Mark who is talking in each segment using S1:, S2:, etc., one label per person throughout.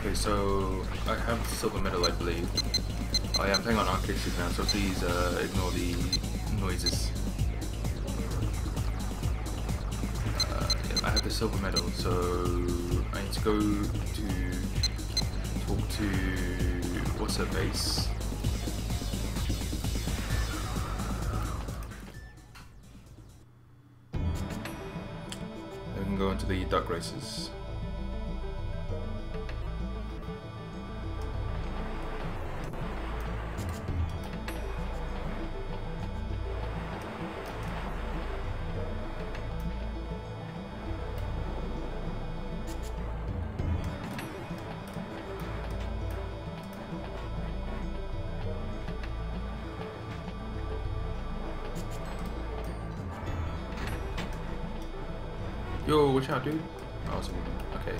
S1: okay so I have silver medal, I believe. Oh yeah, I'm playing on arcade now, so please uh, ignore the noises. The silver medal, so I need to go to talk to what's her base. Then we can go into the duck races. watch out, dude. Awesome. Oh, okay.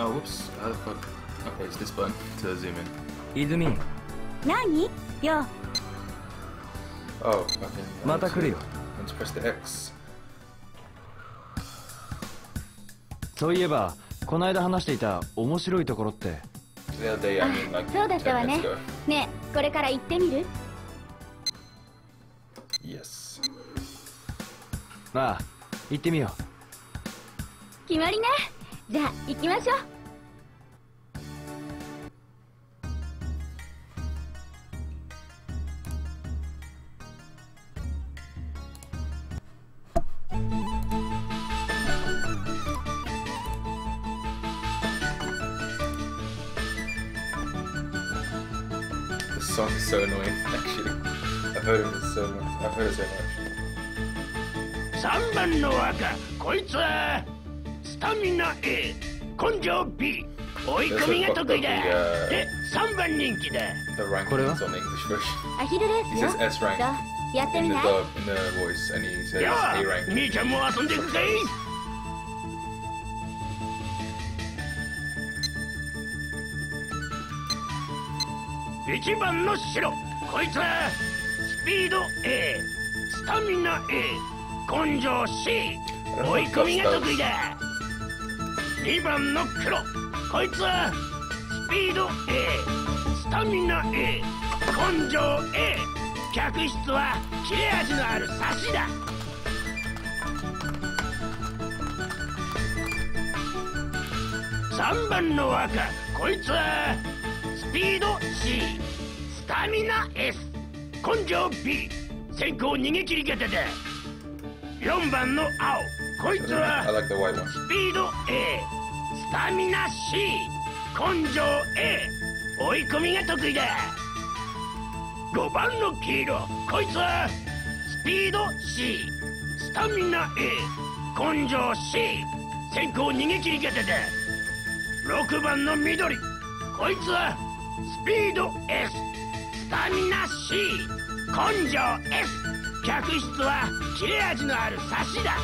S1: Oh, whoops. How the fuck? Okay, it's this button to zoom in.
S2: Izumi.
S3: Nani? Yo.
S1: Oh, okay. Let's press the X.
S2: そういえばこの間話していた面白いところって？
S3: そうだったわ
S1: 10 minutes
S3: ね.ねえこれから行ってみる
S1: ？Yes.
S2: まあ行ってみよ
S3: 決まりね。じゃあ行きましょう
S4: こ
S2: れは
S1: ？Is on the English version.
S3: アヒルレー
S1: He
S3: スよ
S1: says S rank.
S3: やって
S1: in
S3: み
S1: the
S3: ない
S1: dub, in the voice, and he says
S4: では
S1: A rank.
S4: 兄ちゃんも遊んでいくかい一番の白。こいつはスピード A スタミナ A 根性 C 追い込みが得意だ。2番の黒。こいつはスピード A スタミナ A 根性 A 客室は切れ味のあるサシだ。3番の赤こいつはスピード C スタミナ S 根性 B 先行逃げ切り方だ4番の青。こいつは.スピード A スタミナ C 根性 A 追い込みが得意だ。5番の黄色。こいつはスピード C スタミナ A 根性 C 先行逃げ切り方だ6番の緑。こいつはスピード S スタミナ C 根性 S 客室は切れ味のあるサシだ。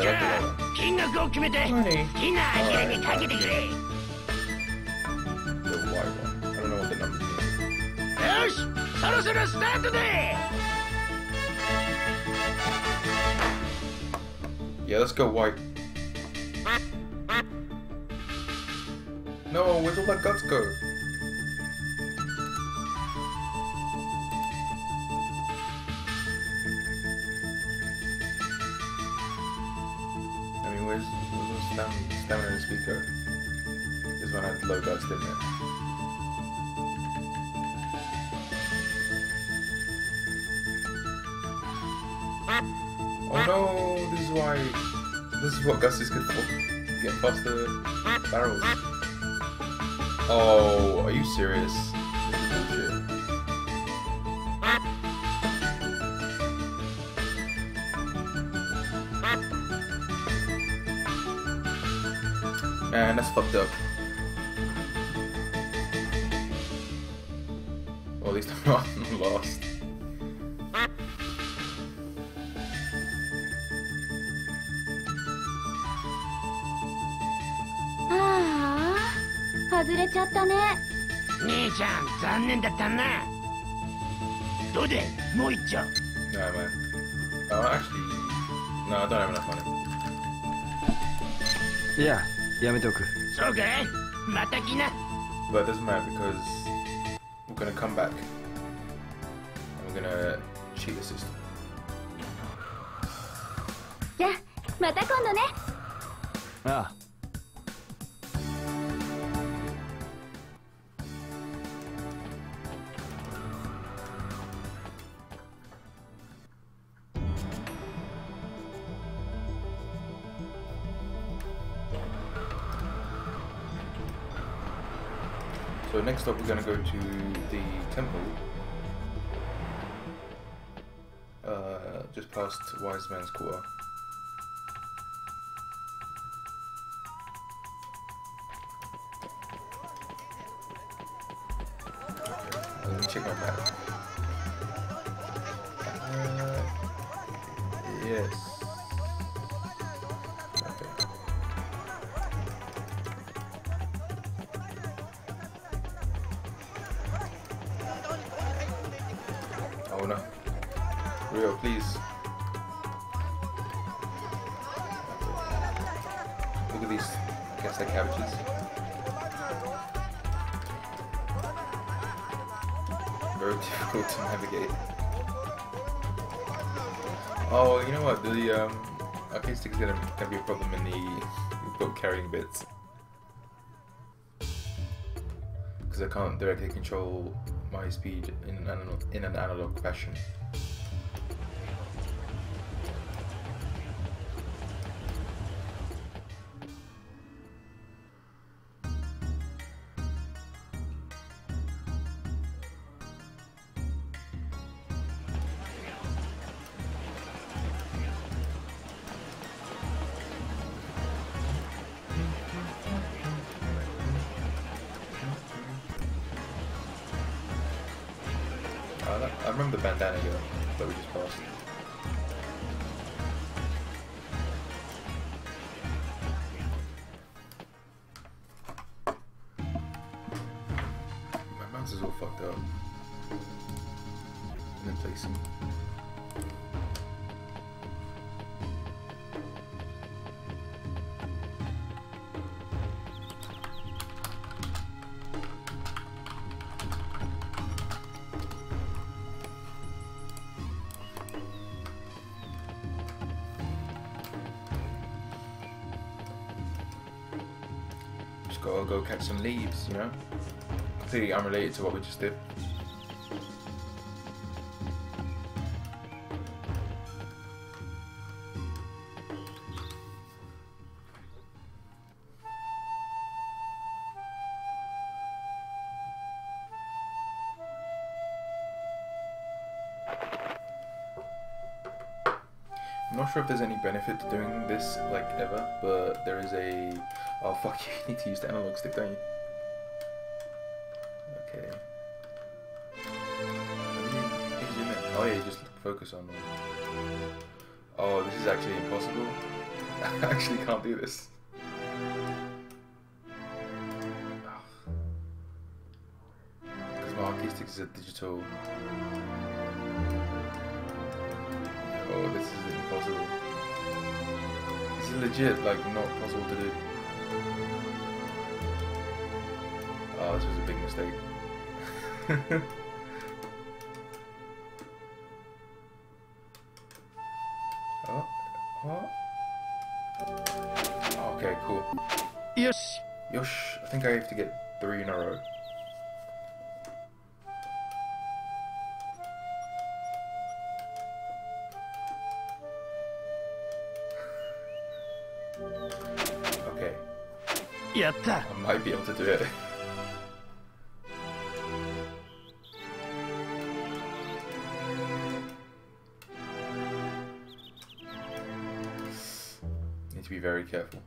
S4: じゃあ金額を決めて好.きなアヒルにかけてくれ よしそろそろスタートで
S1: Yeah, let's go white. No, where'd all that guts go? I mean, where's, where's the stam- stamina and speaker? This one had low guts, didn't it? why this is what Gussie's good for. Get past the barrels. Oh, are you serious? Man, that's fucked up.
S5: 残念だったなどうでもう一丁
S1: Nah, man. Oh, actually, no, I don't have enough money.
S2: いややめておく
S5: そうかいまた来な
S1: But it doesn't matter because we're gonna come back and we're gonna cheat the system. Next up, we're gonna go to the temple. Uh, just past Wise Man's Quarter. Carrying bits. Because I can't directly control my speed in an analog, in an analog fashion. Gotta go catch some leaves, you know? Completely unrelated to what we just did. I'm not sure if there's any benefit to doing this, like, ever, but there is a... Oh, fuck, you need to use the analog stick, don't you? Okay. Oh, yeah, just focus on... Oh, this is actually impossible. I actually can't do this. Because my stick is a digital... Oh, this is impossible. This is legit, like, not possible to do. Oh, this was a big mistake.
S5: やった
S1: I might be able to do it. Need to be very careful.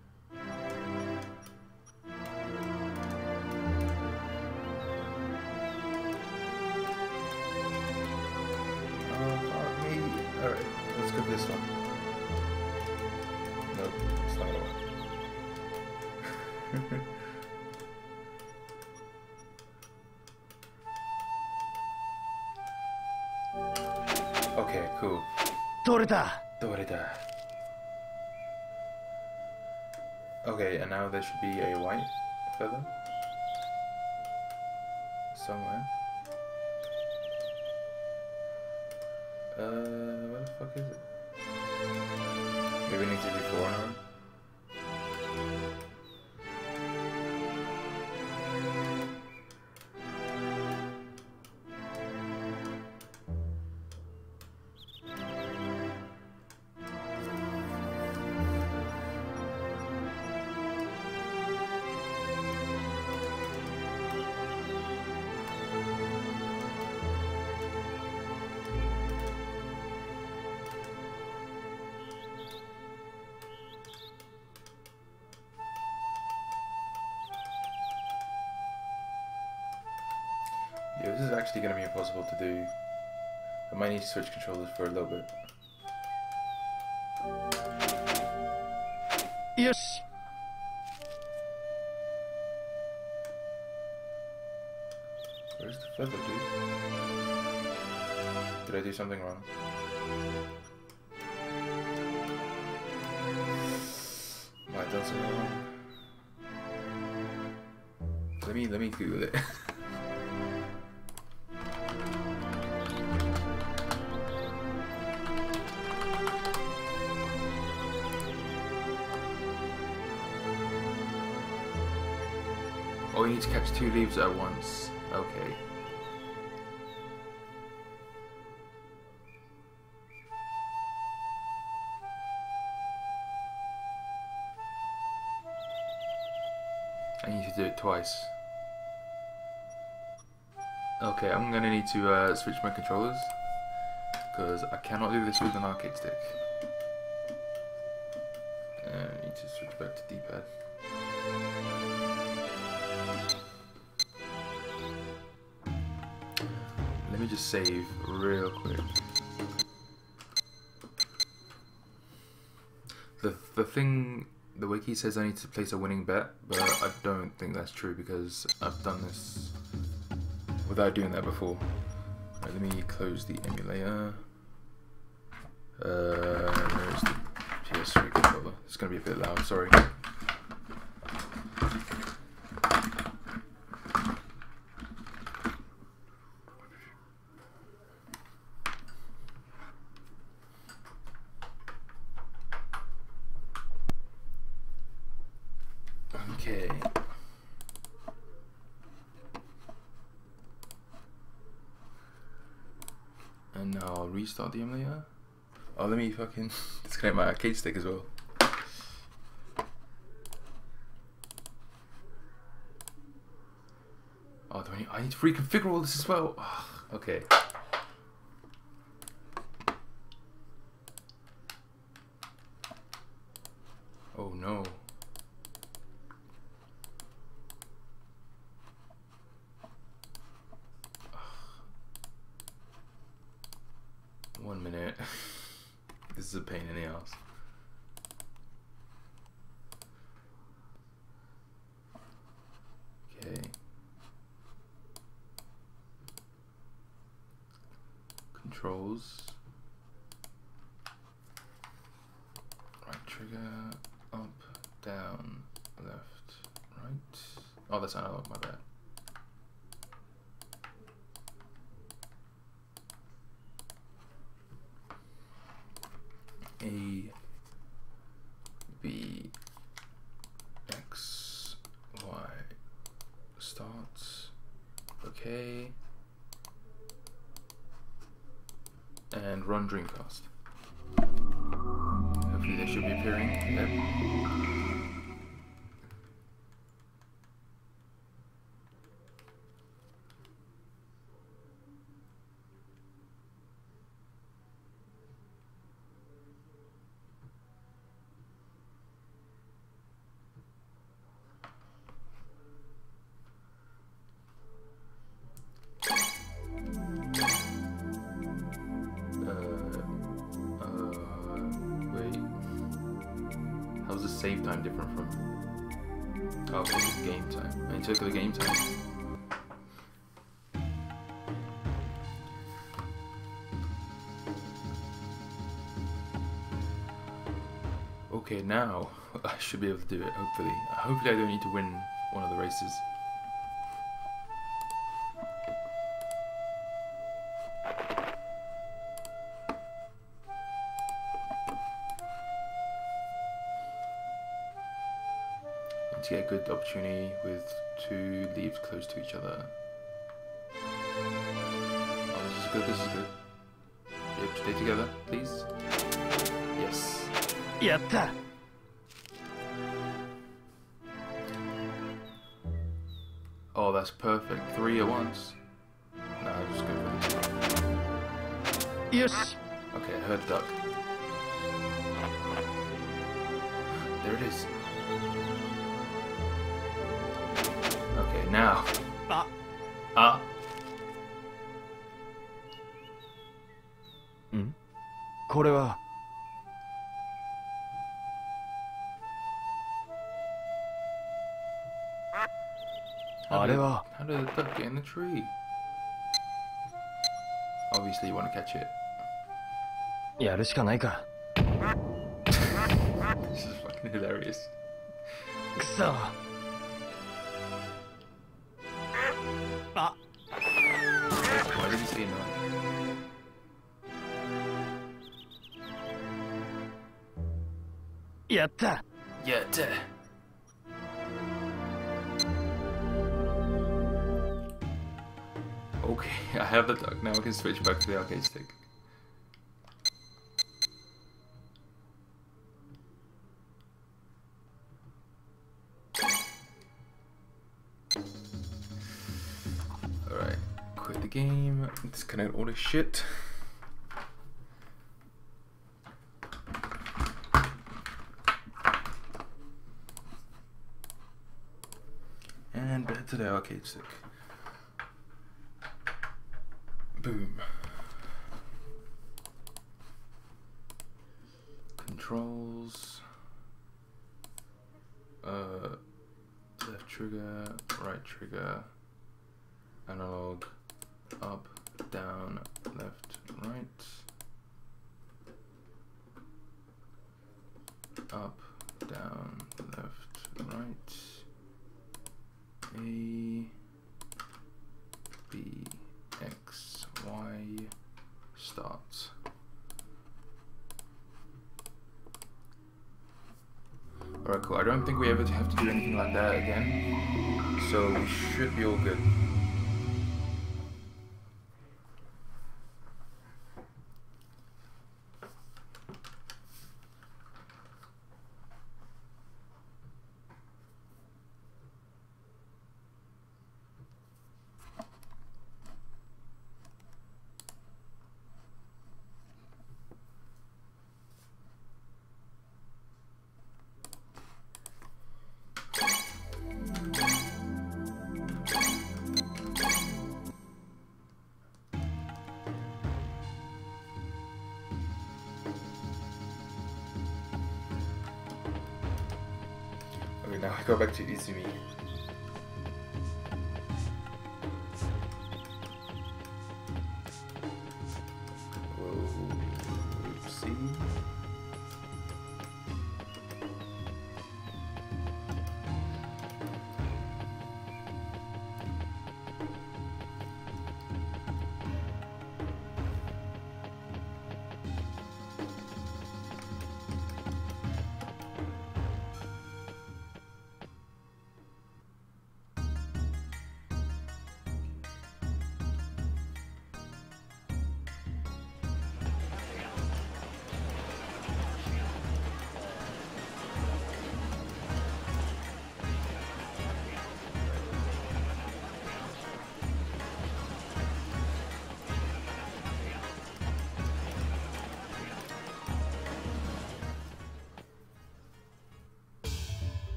S1: Be a to do. I might need to switch controllers for a little bit.
S5: Yes.
S1: Where's the feather, dude? Did I do something wrong? Have done something wrong. Let me let me Google it. need to catch two leaves at once. Okay. I need to do it twice. Okay, I'm gonna need to uh, switch my controllers because I cannot do this with an arcade stick. I need to switch back to D-pad. Me just save real quick. The the thing the wiki says I need to place a winning bet, but I don't think that's true because I've done this without doing that before. Right, let me close the emulator. Uh, there's the PS3 controller. It's gonna be a bit loud. Sorry. Okay. And emulator. Oh, let me fucking disconnect my arcade stick as well. Oh, do I need, I need to reconfigure all this as well. Okay. podcast. Time. I need to look at the game time. Okay, now I should be able to do it, hopefully. Hopefully I don't need to win one of the races. good opportunity with two leaves close to each other. Oh, this is good, this is good. Yep, stay together, please. Yes.
S5: Yatta!
S1: Oh, that's perfect. Three at once. No, I'll just go for
S5: Yes!
S1: Okay, I heard duck. There it is. now.
S5: あ
S1: Ah.
S2: これは
S1: How
S2: あれ
S1: did-
S2: は
S1: How did the duck get in the tree? Obviously, you want to catch it.
S2: やるしかないか
S1: This is fucking hilarious.
S2: くそ
S5: やった
S1: Yeah, duh. Okay, I have the duck. Now we can switch back to the arcade stick. Alright, quit the game, disconnect all this shit. The arcade stick. Boom. Controls. Uh, left trigger, right trigger, analog, up, down, left, right, up, down, left, right. A B X Y start. Alright, cool. I have to do anything like that again. So we should be all good.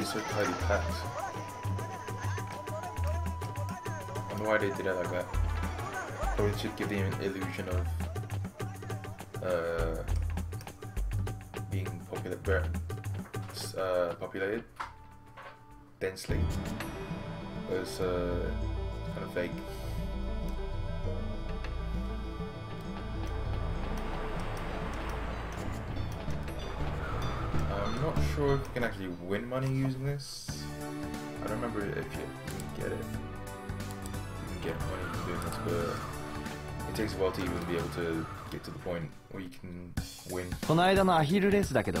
S1: Is so tightly packed. I wonder why they did it like that. Probably to give the illusion of uh, being uh, populated densely. But it's uh, kind of fake. Sure if you can actually win money using this. I don't remember if you can get it. You can get money from doing this, but it takes a while to even be able to get to the point where you can win.
S2: この間のアヒルレースだけど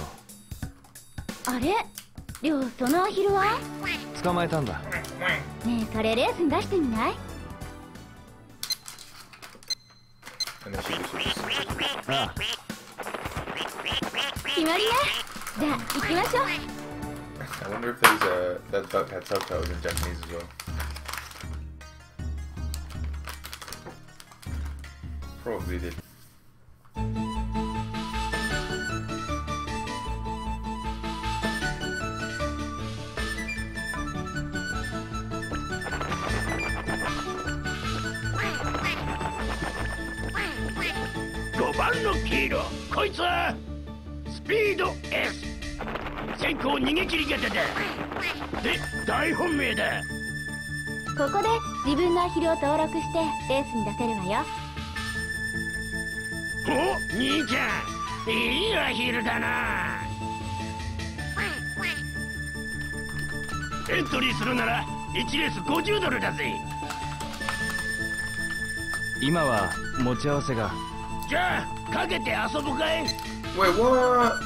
S3: あれりょうそのアヒルは
S2: 捕まえたんだ
S3: ねえそれレースに出してみない.
S2: ああ
S3: 決まりねじゃあ行きましょう
S1: I wonder if there's a that duck had subtitles in Japanese as well. Probably
S4: did.5 大本命だ。
S3: ここで自分のアヒルを登録してレースに出せるわよ。
S4: お兄ちゃん。いいアヒルだな。エントリーするなら1レース50ドルだぜ。
S2: 今は持ち合わせが。
S4: じゃあかけて遊ぶかい。
S1: Wait, what?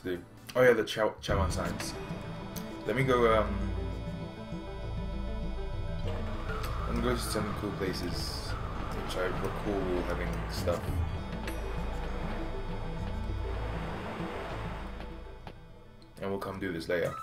S1: do. Oh yeah, the Chow Chawan signs. Let me go. Um, I'm gonna go to some cool places, which I recall having stuff. And we'll come do this later.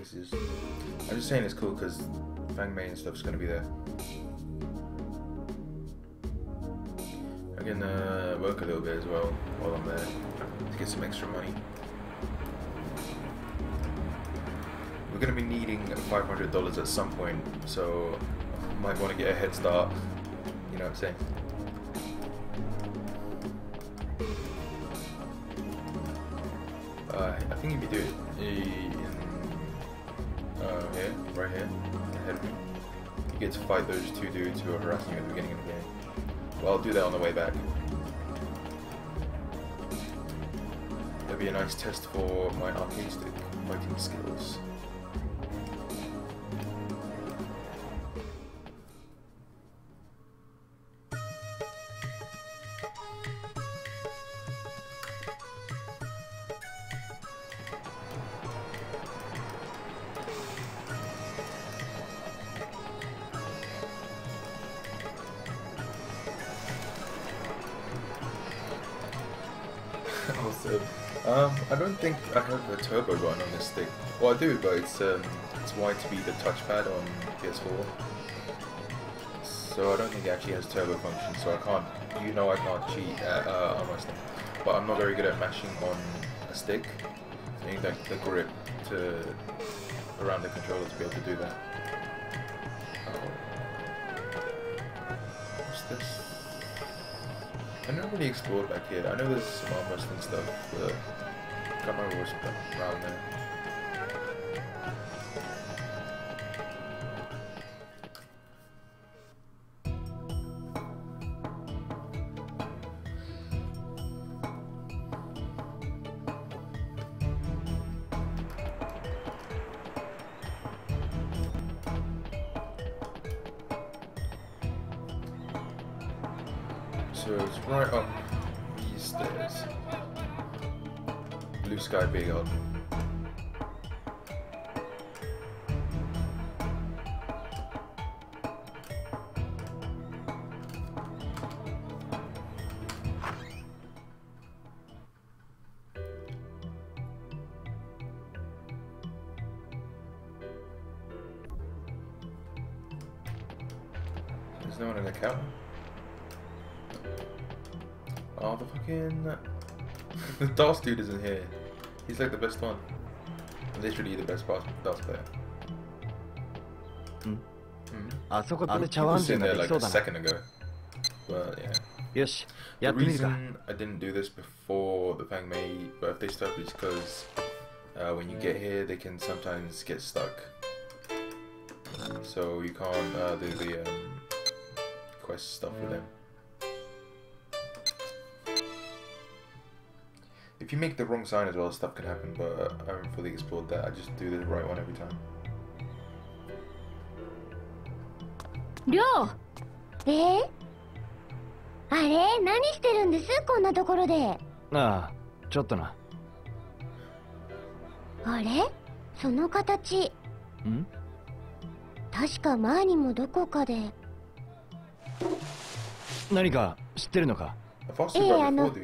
S1: Places. I'm just saying it's cool because Fang Mei and stuff's gonna be there. I can uh, work a little bit as well while I'm there to get some extra money. we're gonna be needing five hundred dollars at some point, so I might want to get a head start. You know what I'm saying? Uh, I think if you do it to fight those two dudes who are harassing you at the beginning of the game. Well, I'll do that on the way back. That'll be a nice test for my arcade stick fighting skills. Well, I do, but it's um, it's wired to be the touchpad on PS4. So I don't think it actually has turbo function. So I can't, you know, I can't cheat at, uh, my stick. But I'm not very good at mashing on a stick. So I need like the grip to around the controller to be able to do that. What's this? I never really explored back here. I know there's some arm wrestling stuff, but can't remember what's around there. DOS dude isn't here. He's like the best one. Literally the best part DOS player.
S2: Mm. Mm.
S1: I was sitting there like a second ago. But yeah.
S2: Yes.
S1: The reason I didn't do this before the Fangmei birthday stuff is because uh, when you get mm. here, they can sometimes get stuck. So you can't uh, do the um, quest stuff with mm. them. If you make the wrong sign as well, stuff can happen, but I haven't fully explored that. I just do the right one every time.
S6: りょうえー、あれ何してるんですこんなところで
S2: ああ、ちょっとな。
S6: あれその形
S2: ん
S6: 確か前にもどこかで
S2: 何か知ってるのか
S6: ええあの.知っ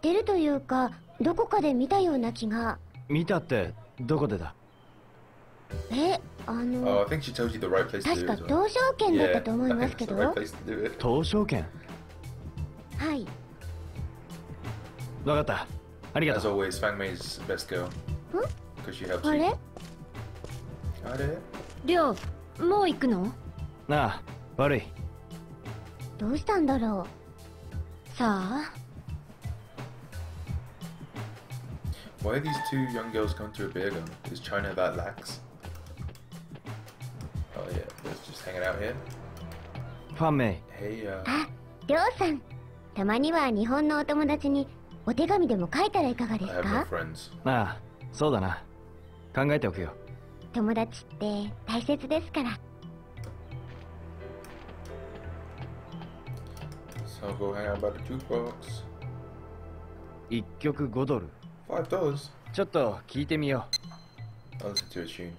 S6: てるというかどこかで見たような気が。
S2: 見たってどこでだ？
S6: えあの確か東証券だったと思いますけど。
S2: 東証券？
S6: はい。
S2: 分かった。ありがとう。
S1: あれ
S6: あれりょうもう行くの？
S2: なあ悪い。
S6: どうしたんだろう。さあ？
S1: Why are these two young girls come to a beer garden? Is China that lax? Oh yeah, they're just hanging out here.
S2: ファンメ
S1: Hey, uh,
S6: ありょうさんたまには日本のお友達にお手紙でも書いたらいかがで
S1: I
S6: す
S1: have no
S6: か
S1: friends.
S2: イ。ああ、そうだな。考えておくよ。
S6: 友達って大切ですから
S1: So go hang out by the jukebox.
S2: 一曲5ドル。
S1: Five dollars.
S2: ちょっと聞いてみよ
S1: I'll listen to a tune.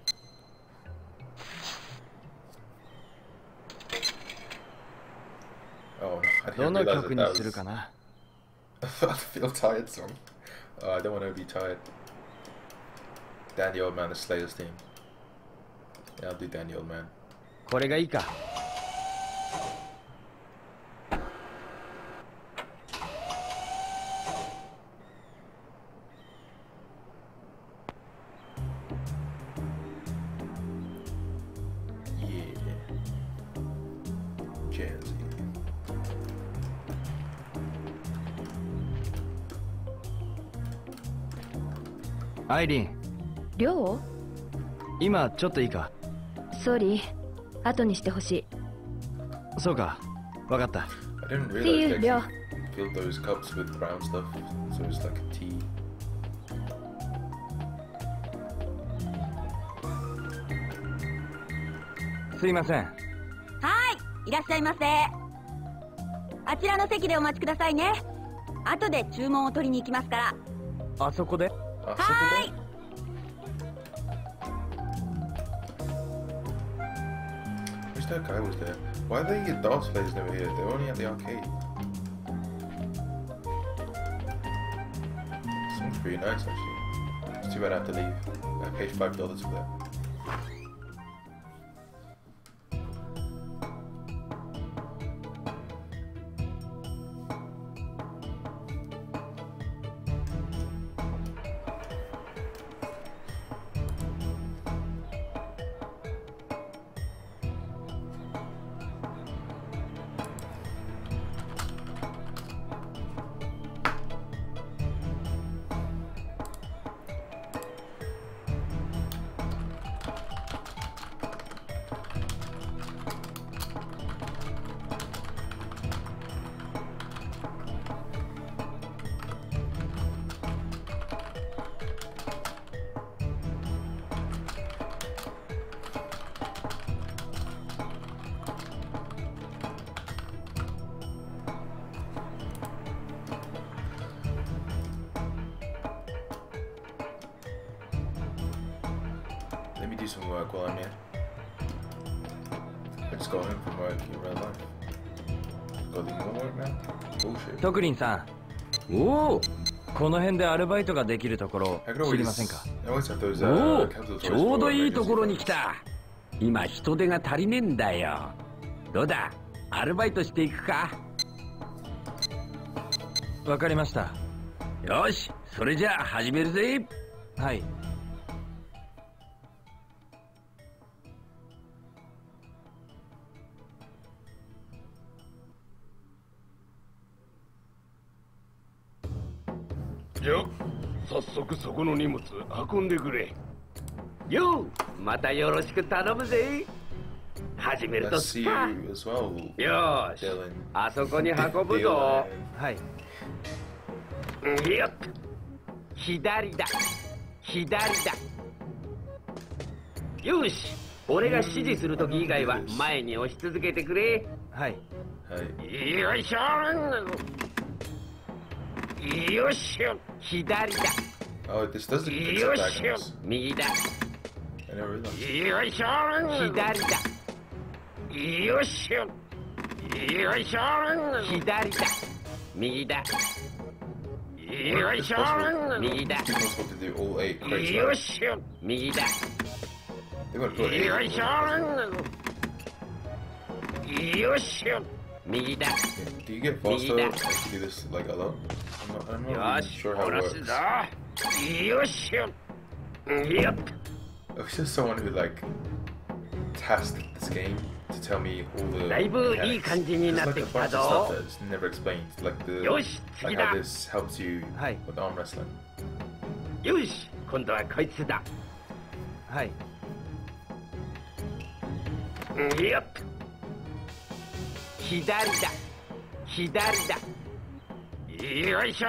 S1: Oh, I
S2: う。ど
S1: didn't
S2: の
S1: realize
S2: 曲
S1: that
S2: に
S1: that
S2: する
S1: was
S2: かな
S1: I feel tired song. Oh, I don't want to be tired. Danny Oldman, the Slayers team. Yeah, I'll do Danny Oldman.
S2: これがいいか。 アイリン。
S7: りょう
S2: 今ちょっといいか？
S7: ソリー後にしてほしい。
S2: そうか。わかった。
S1: I didn't
S7: See
S1: realize
S7: you, Leo.
S1: actually filled those cups with brown stuff, so it's like a tea.
S2: すいません。
S8: はいいらっしゃいませ。あちらの席でお待ちくださいね。後で注文を取りに行きますから。
S2: あそこで？
S8: は
S1: Wish that guy was there. Why are they dance players never here? They're only at the arcade. Song's pretty nice actually. It's too bad I have to leave. I paid five dollars for that. Do some work while I'm here. I just got home from work in real life. Gotta do more work now? Bullshit.
S2: トクリンさんおおこの辺でアルバイトができるところ知りませんか
S5: お
S1: uh,
S5: おちょうどいいところに来た今人手が足りねえんだよどうだアルバイトしていくか
S2: わかりました
S5: よしそれじゃあ始めるぜ
S2: はい
S5: この荷物運んでくれ。ようまたよろしく頼むぜ。始めると。すか.よーし.あそこに運ぶぞ.
S2: はい。
S5: よっ。左だ。左だ。よし。俺が指示する時以外は前に押し続けてくれ。
S2: はい。
S1: Hey.
S5: よいしょ。よっしょ。左だ
S1: Oh, this
S5: doesn't fix
S1: attack
S5: on us.
S1: I never realized. We're do all eight crates, right?
S5: They would right?
S1: Do you get do this like alone? I'm not, I'm not really sure how it works.
S5: ぞよっしょよっ
S1: I was just someone who like tasked this game to tell me all the
S5: だいぶいい
S1: mechanics.
S5: 感じに
S1: There's
S5: なっ
S1: like
S5: て
S1: a
S5: きた
S1: bunch of
S5: ぞ
S1: stuff that's never explained, like the
S5: よし
S1: like
S5: 次
S1: how
S5: だ
S1: this helps you
S2: Hi.
S1: with arm wrestling.
S5: よし今度はこいつだ
S2: はい
S5: よっ左だ左だよいしょ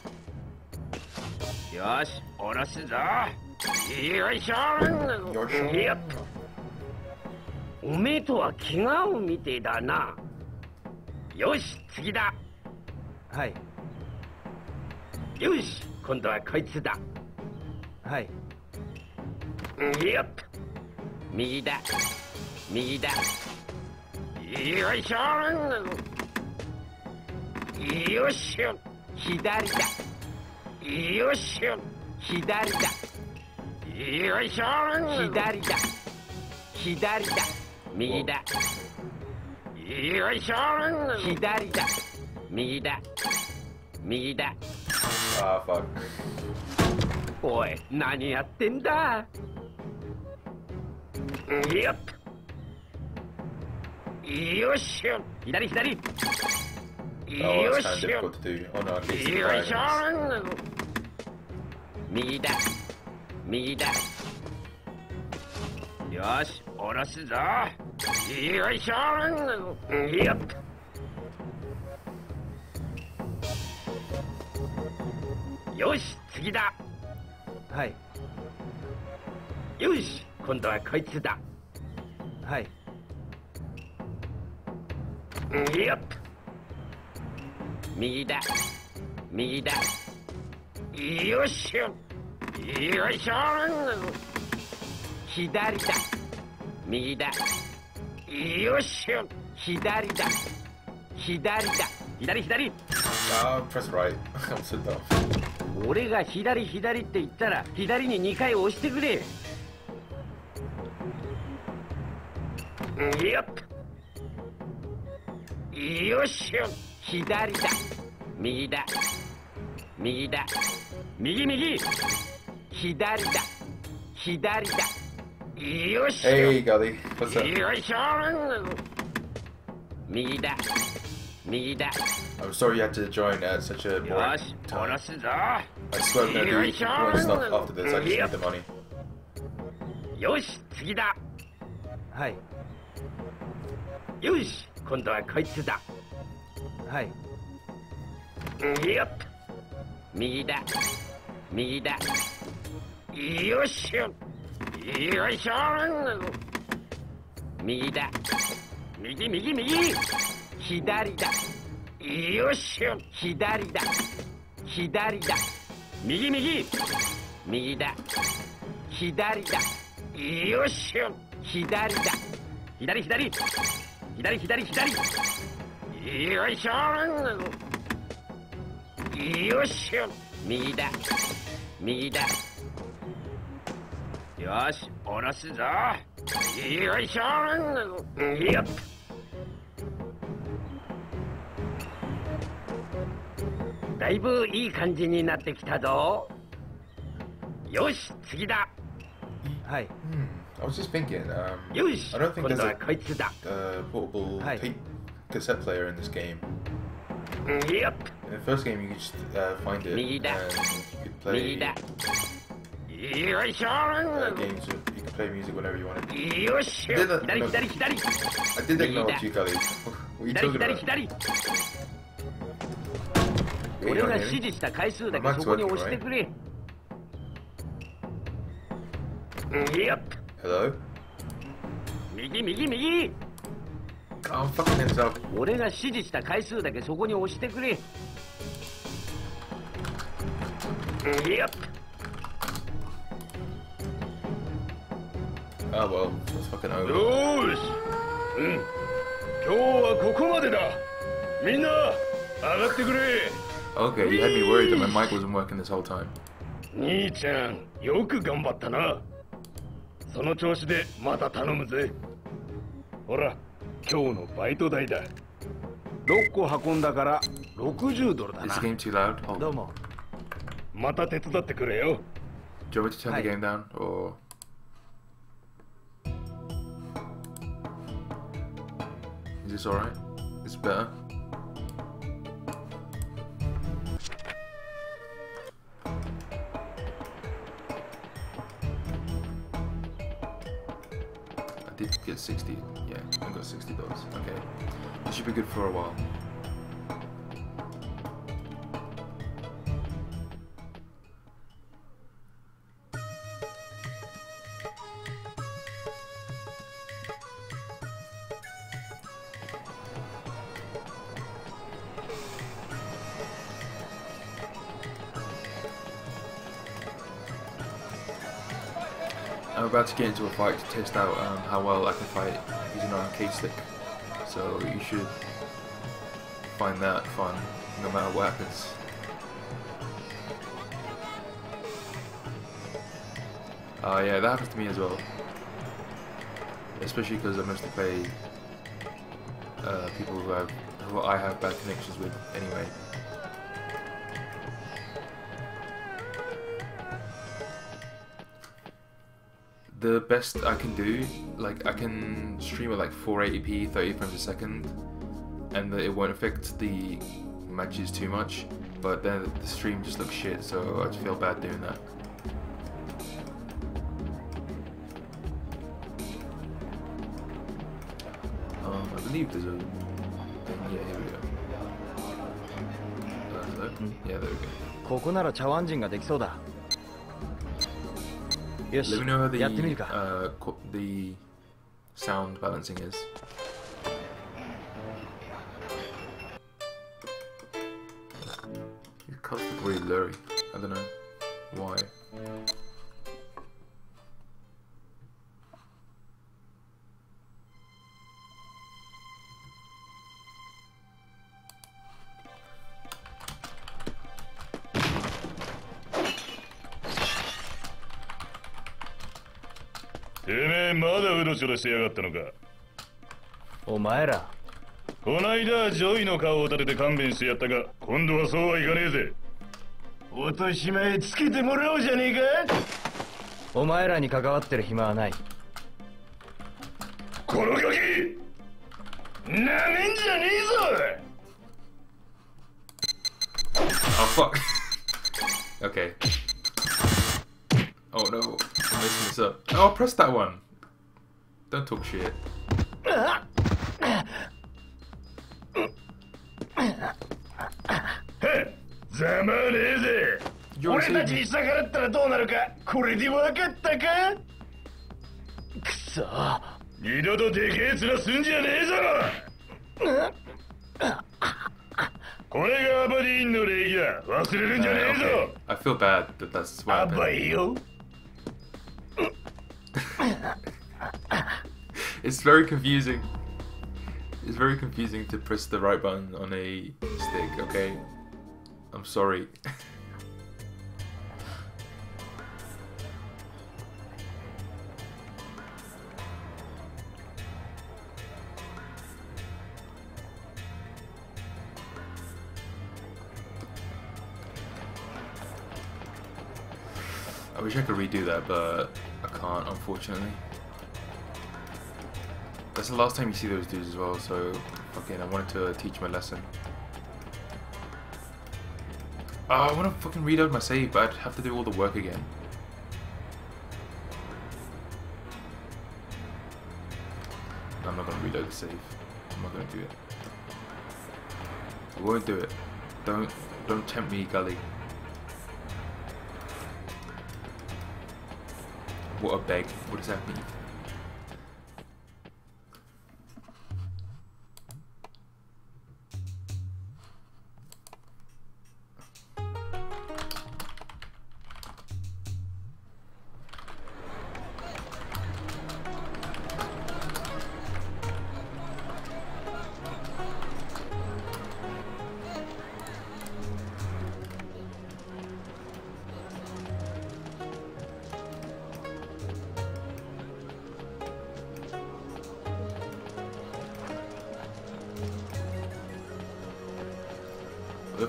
S5: よし下ろすぞ。よいしょ
S1: よいし
S5: おめえとは気が合うみてえだな。よし次だ。
S2: はい。
S5: よし今度はこいつだ。
S2: はい。
S5: よっ右だ。右だ。よいしょよっしょ左だよっしょ。左だ。よいしょ左だ。左だ。右だ。よいしょ左だ。右だ。右だ。
S1: Ah, fuck.
S5: おい何やってんだ？よっ。よっしょ。左左
S1: Oh,
S5: よっ
S1: it's kind of difficult to do. Oh no, at least it's
S5: よいしょ
S1: diagonals.
S5: 右だ右だよし下ろすぞよいしょよっ右だ。右だ。よっしょ。よいしょ。左だ。右だ。よっしょ。左だ。左だ。左左。
S1: Ah, press right. I'm so dumb.
S5: 俺が左左って言ったら左に2回押してくれ。よっ。よっしょ左だ右だ右だ右右左だ左だよっしょ
S1: Hey, Gully. What's up?
S5: よいしょ右だ右だ
S1: I'm sorry you had to join at such a
S5: よ
S1: boring time. I swear I'm gonna do more stuff after this. I just need the money.
S5: よし次だ
S2: はい
S5: よし今度はこいつだ
S2: はい。
S5: よっ。右だ。右だ。よっしょよいしょ右だ。右右右。左だ。よっしょ左だ。左だ。右右。右だ。左だ。よっしょ左だ。左左。左左左。よいしょよっしょ右だ右だよし下ろすぞよいしょよっだいぶいい感じになってきたぞよし次だ
S2: はい
S1: Hmm. I was just thinking, um,
S5: よし
S1: I don't think
S5: 今
S1: there's
S5: 度は
S1: a
S5: こいつだ
S1: uh, portable tape cassette player in this game.
S5: よっ
S1: In the first game, you could just uh, find it and you
S5: Mira.
S1: could
S5: 右
S1: play
S5: だよいしょ
S1: uh, games. with- You could play music whenever you wanted.
S5: よっしょ
S1: 出た
S5: 左左左
S1: I did acknowledge you, Gully. What are you
S5: 左
S1: talking
S5: 左
S1: about?
S5: 左
S1: Hey, you
S5: 俺
S1: don't
S5: が
S1: hear
S5: 指
S1: me?
S5: 示した回数だけ
S1: Max
S5: そこに
S1: working,
S5: 押してくれよっ
S1: Hello?
S5: 右右右
S1: Oh, fucking himself.
S5: 俺が指示した回数だけそこに押してくれよっ
S1: Oh well, it's fucking over.
S5: よーしうん今日はここまでだみんな上がってくれ
S1: Okay, you had me worried that my mic wasn't working this whole time.
S5: 兄ちゃんよく頑張ったなその調子でまた頼むぜほら 今日のバイト代だ6個運んだから60ドルだ
S1: Is
S5: な
S1: the game too loud? Hold
S2: ど.うも
S5: また手伝ってくれよ
S1: Do you want me to turn
S2: Hi.
S1: the game down or? Is this alright? It's better. I did get 60. Yeah, I got 60 dollars. Okay. This should be good for a while. I'm about to get into a fight to test out um, how well I can fight using an arcade stick. So you should find that fun, no matter what happens. Uh, yeah, that happens to me as well. Especially because I mostly play uh, people who have who I have bad connections with anyway. The best I can do, like I can stream at like 480p, 30 frames a second, and it won't affect the matches too much. But then the stream just looks shit, so I just feel bad doing that. Um, I believe there's a thing. Yeah, here we go. Uh, hello? Yeah, there we go.
S2: ここなら茶碗人ができそうだ Yes.
S1: Let me know how the uh, the sound balancing is. You cuts look really blurry. I don't know.
S9: だうろちょろしてやがったのか
S2: お前ら
S9: こないだジョイの顔を立てて勘弁してやったが今度はそうはいかねえぜ落とし前つけてもらおうじゃねえか
S2: お前らに関わってる暇はない
S9: このガキなめんじゃねえぞ
S1: Oh fuck. okay. Oh no, I'm messing this up. Oh, press that one. Don't talk shit.
S9: ざまあねえぜ俺たちに逆らったらどうなるかこれで分かったかくそ二度とでけえ面すんじゃねえぞこれがアバディーンの礼儀だ忘れるんじゃね
S1: Uh,
S9: え.ぞ
S1: I feel bad that that's what
S9: アバ
S1: happened.
S9: イよ
S1: It's very confusing. It's very confusing to press the right button on a stick, okay? I'm sorry. I wish I could redo that, but I can't, unfortunately. That's the last time you see those dudes as well, so fucking I wanted to uh, teach my lesson. Oh, I want to fucking reload my save, but I'd have to do all the work again. I'm not gonna reload the save. I'm not gonna do it. I won't do it. Don't don't tempt me, Gully. What a beg. What does that mean?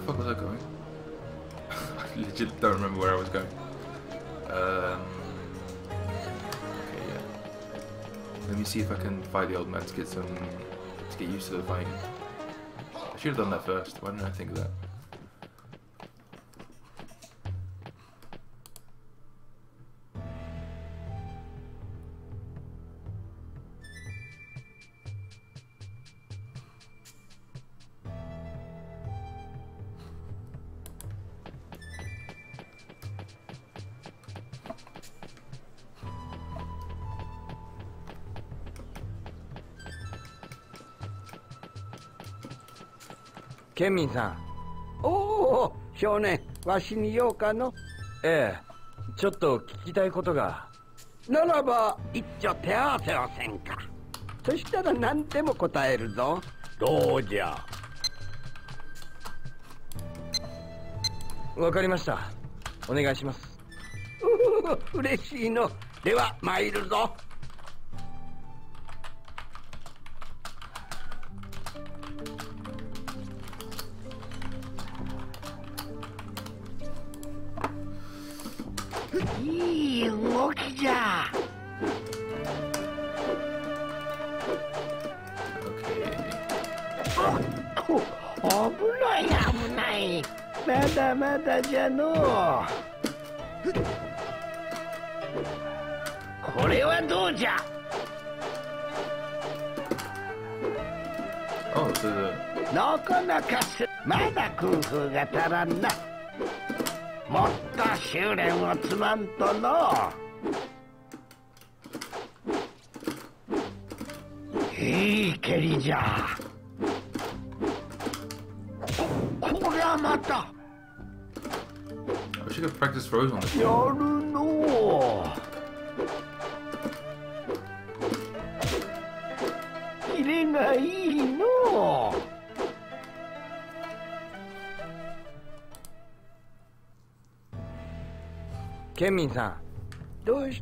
S1: Fuck was I going? I legit don't remember where I was going. Um, okay, yeah. Let me see if I can fight the old man to get some to get used to the fighting. I should have done that first. Why didn't I think of that?.
S10: ケンミンさん。おお少年わしに用かの？ええちょっと聞きたいことが。ならば一丁手合わせをせんか。そしたら何でも答えるぞ。どうじゃ。
S2: わかりました。お願いします。
S10: 嬉しいの。では参るぞ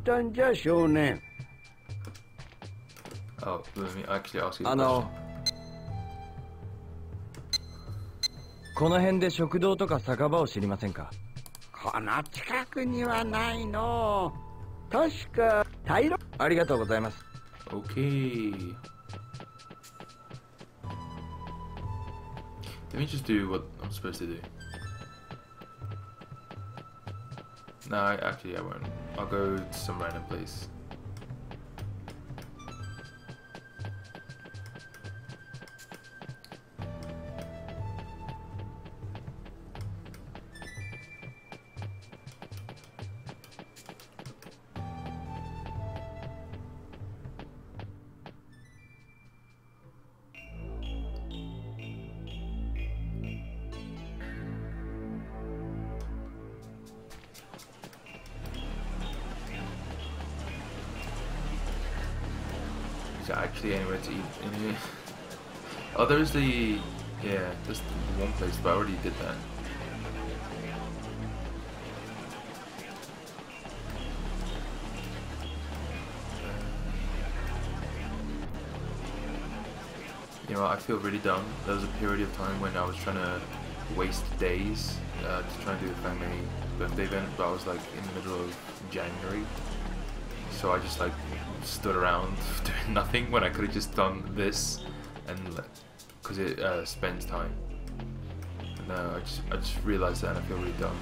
S5: どう
S10: したんじゃ少年
S1: Oh, let me actually ask you a
S2: あ
S1: question.
S2: のこの辺で食堂とか酒場を知りませんか
S10: この近くにはないの確か平
S2: ありがとうございます
S1: Okay. Let me just do what I'm supposed to do. No, actually I won't. I'll go to some random place. There's the... Yeah, there's the one place, but I already did that. You know, I feel really dumb. There was a period of time when I was trying to waste days uh, to try and do the family birthday event, but I was like in the middle of January, so I just like stood around doing nothing when I could have just done this, and because it uh, spends time. And uh, I just I just realized that, and I feel really dumb.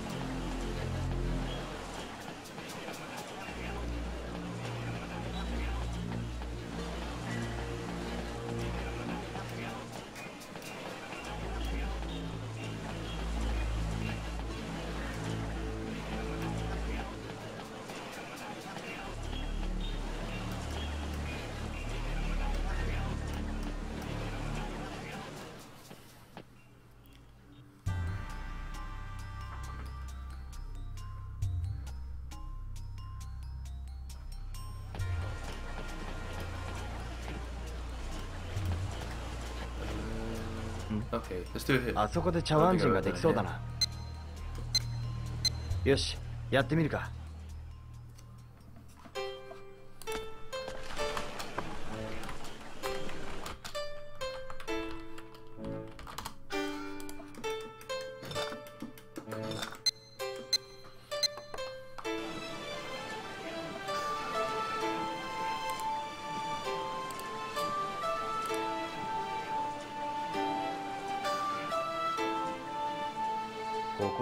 S2: あそこで茶碗人ができそうだな。よしやってみるか。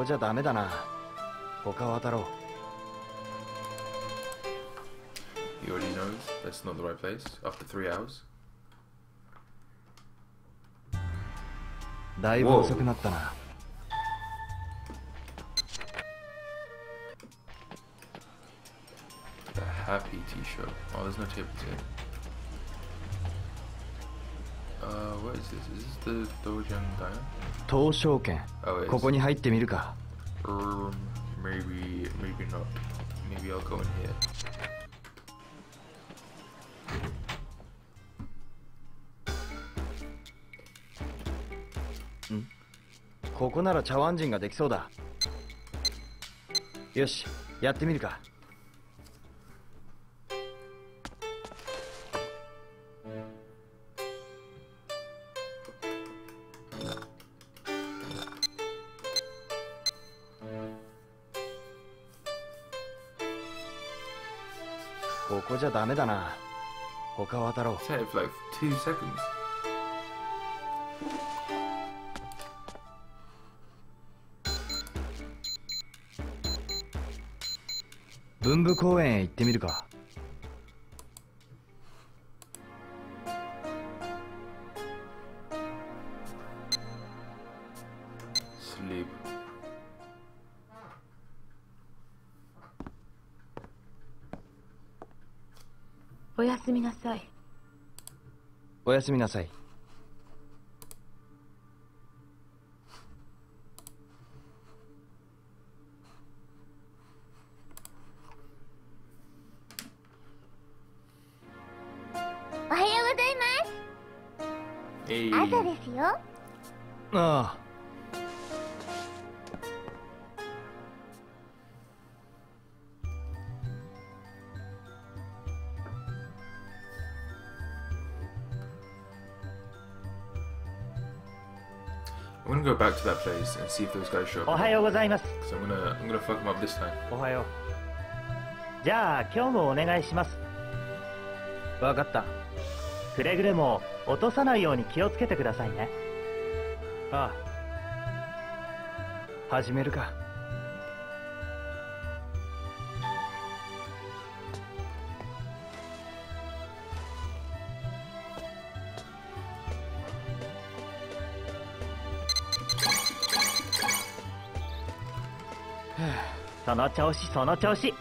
S2: じゃダメだな他渡ろう
S1: He already knows that's not the right place after three hours.
S2: だいぶ遅くなったな
S1: The happy T-shirt. Oh, there's no table here. Uh, what is this? Is this the Dojang Diner?
S2: 東証券
S1: Oh,
S2: ここに入ってみるか。ここなら茶碗人ができそうだ。よし、やってみるか。ダメだな。他渡ろう。文部公園へ行ってみるか。
S6: やすみなさい。
S1: That place and see if those guys show
S7: お
S1: up.
S7: はようございます
S1: So I'm gonna I'm gonna fuck them up this time.
S7: おはようじゃあ今日もお願いします
S2: わかった
S7: くれぐれも落とさないように気をつけてくださいね
S2: ああ始めるか
S7: その調子その調子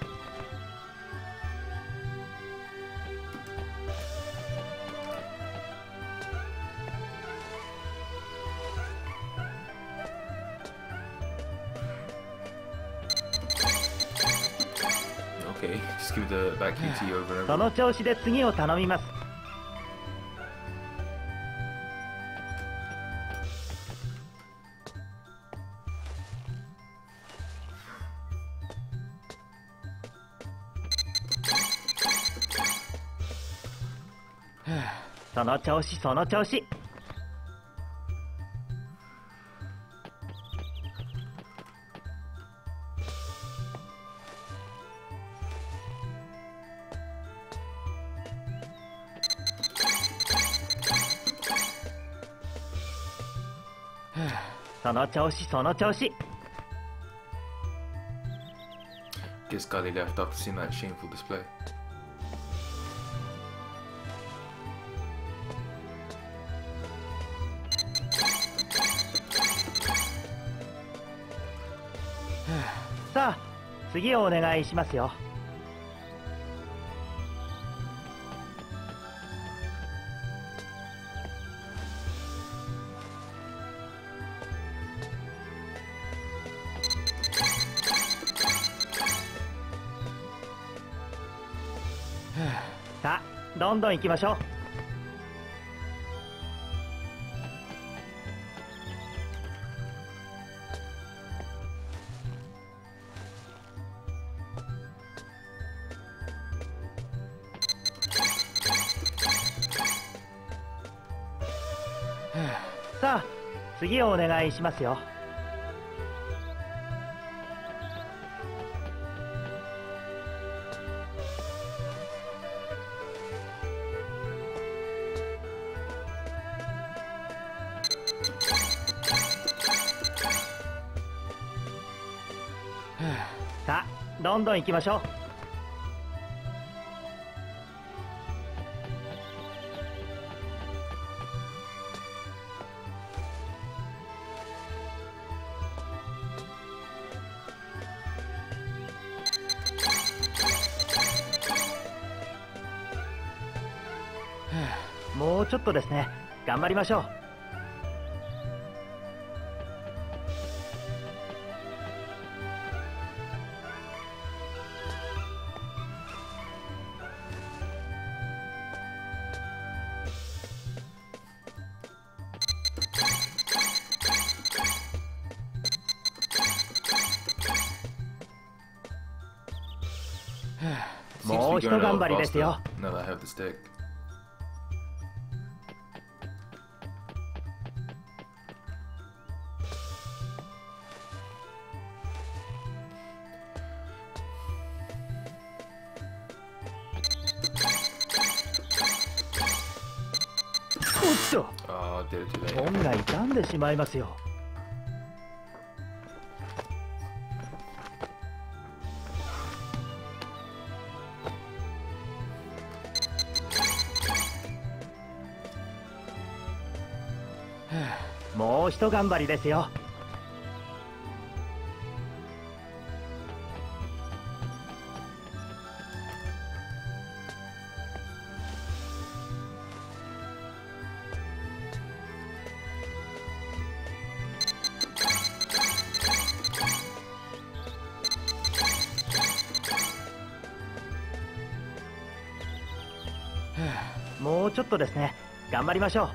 S7: その調子で次を頼みます。の調子その調子 その調子その調子
S1: Guess Gali left after seeing that shameful display.
S7: 次をお願いしますよ。さあどんどん行きましょう。願いしますよ。さあどんどん行きましょうトですね。頑張りましょう。も
S1: う一
S7: 頑張りですよ。しまいますよ。はあ。もう一頑張りですよちょっとですね頑張りましょう。は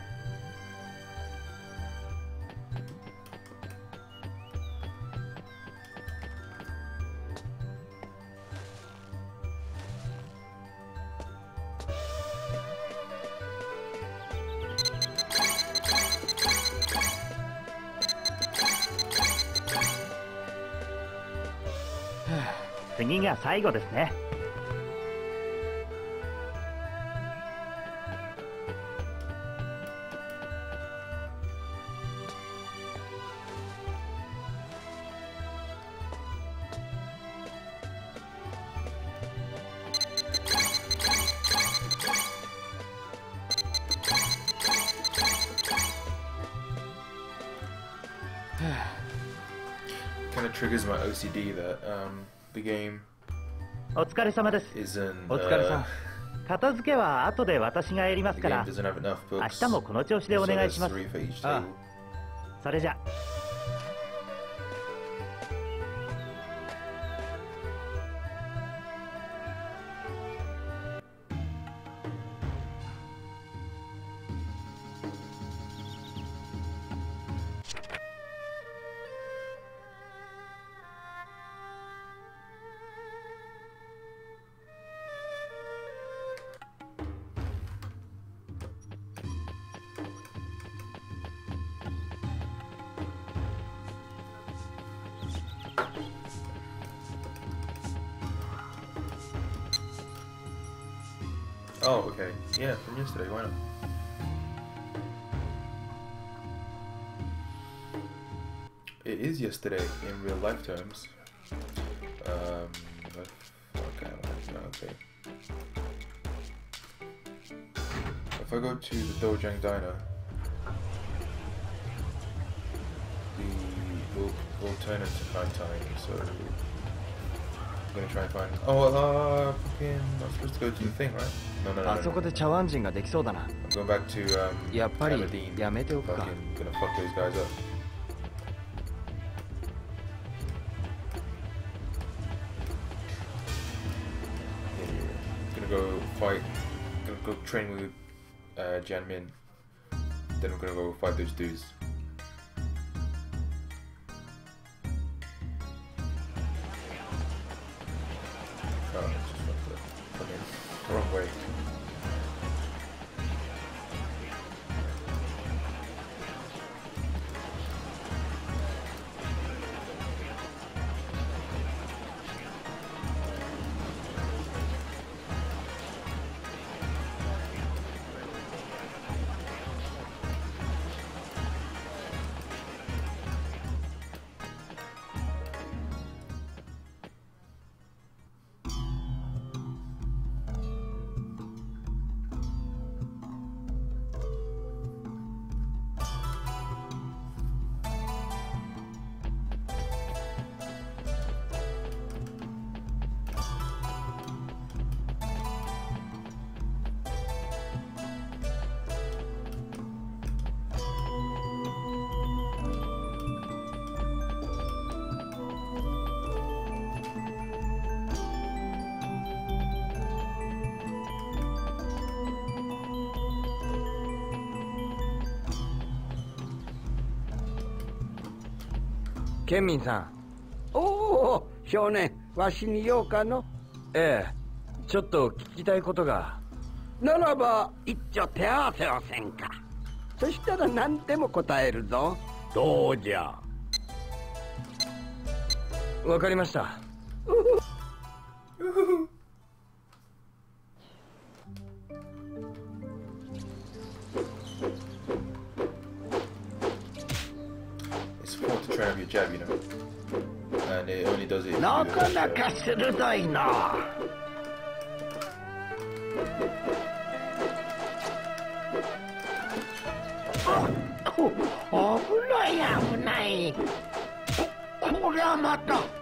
S7: あ。次が最後ですね
S1: お疲れ that um, the game
S7: 片付けは後で私がやりますから。明日もこの調子でお願いします。それじゃ。
S1: yesterday in real life terms. Um, but- okay, no, okay. If I go to the Dojang Diner, the will will turn into nighttime, so I'm gonna try and find. Oh, uh, fucking, I'm supposed to go to the thing, right? No, no, no.
S2: あ
S1: no,
S2: そ
S1: no.
S2: こで茶碗人ができそうだな
S1: I'm going back to um.
S2: やっぱり
S1: Aberdeen.
S2: やめておくか
S1: Fucking gonna fuck those guys up. Train with uh, Janmin. Then I'm gonna go fight those dudes.
S10: ケンミンさん。おお少年わしに用かの？ええ
S11: ちょっと聞きたいことが。
S10: ならば一丁手合わせをせんか。そしたら何でも答えるぞ。どうじゃ。
S11: わかりました。
S4: かなか鋭いな。危ない危ない。こ,こりゃ。また。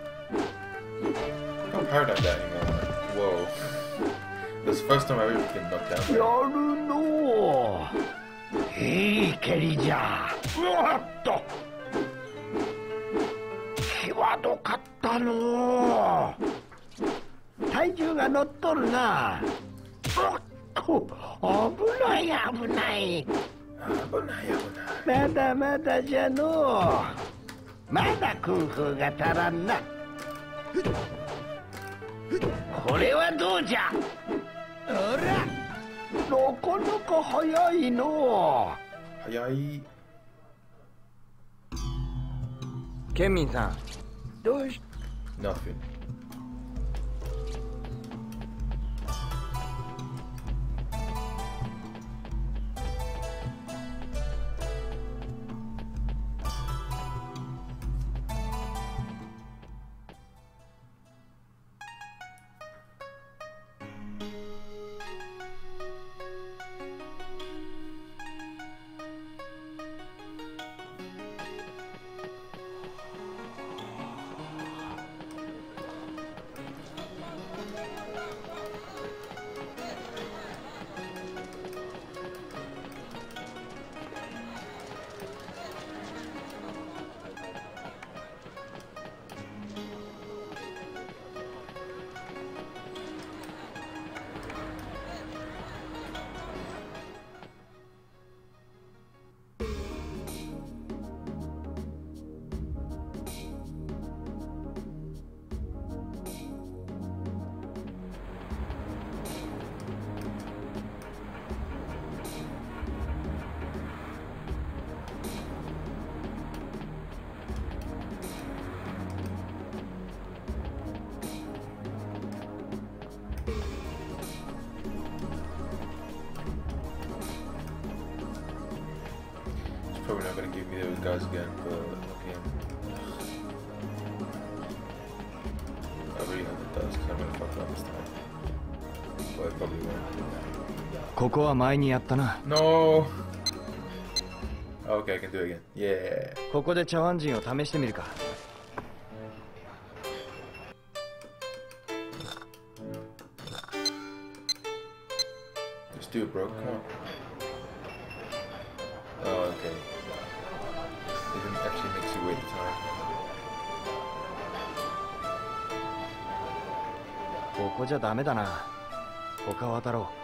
S4: I'm たのう。体重が乗っとるな。おっと危ない危ない。まだまだじゃのう。まだクンフーが足らんな。これはどうじゃ。あら。なかなか早いの
S1: 早い。
S11: ケンミンさん、
S10: どうし
S1: Nothing.
S2: ここは前にやったな
S1: No! Okay, I can do it again. Yeah.
S2: ここで茶碗人を試してみるか
S1: Just do it, bro. Come on. Oh, okay. It actually makes you wait time.
S2: ここじゃダメだな他渡ろう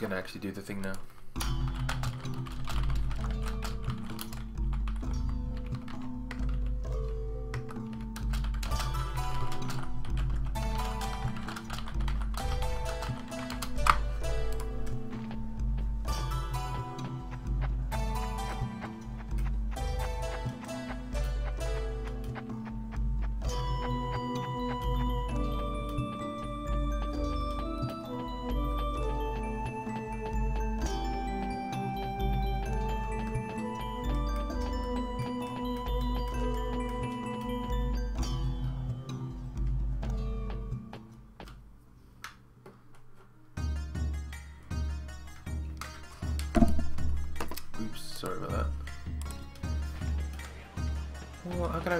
S1: gonna actually do the thing now.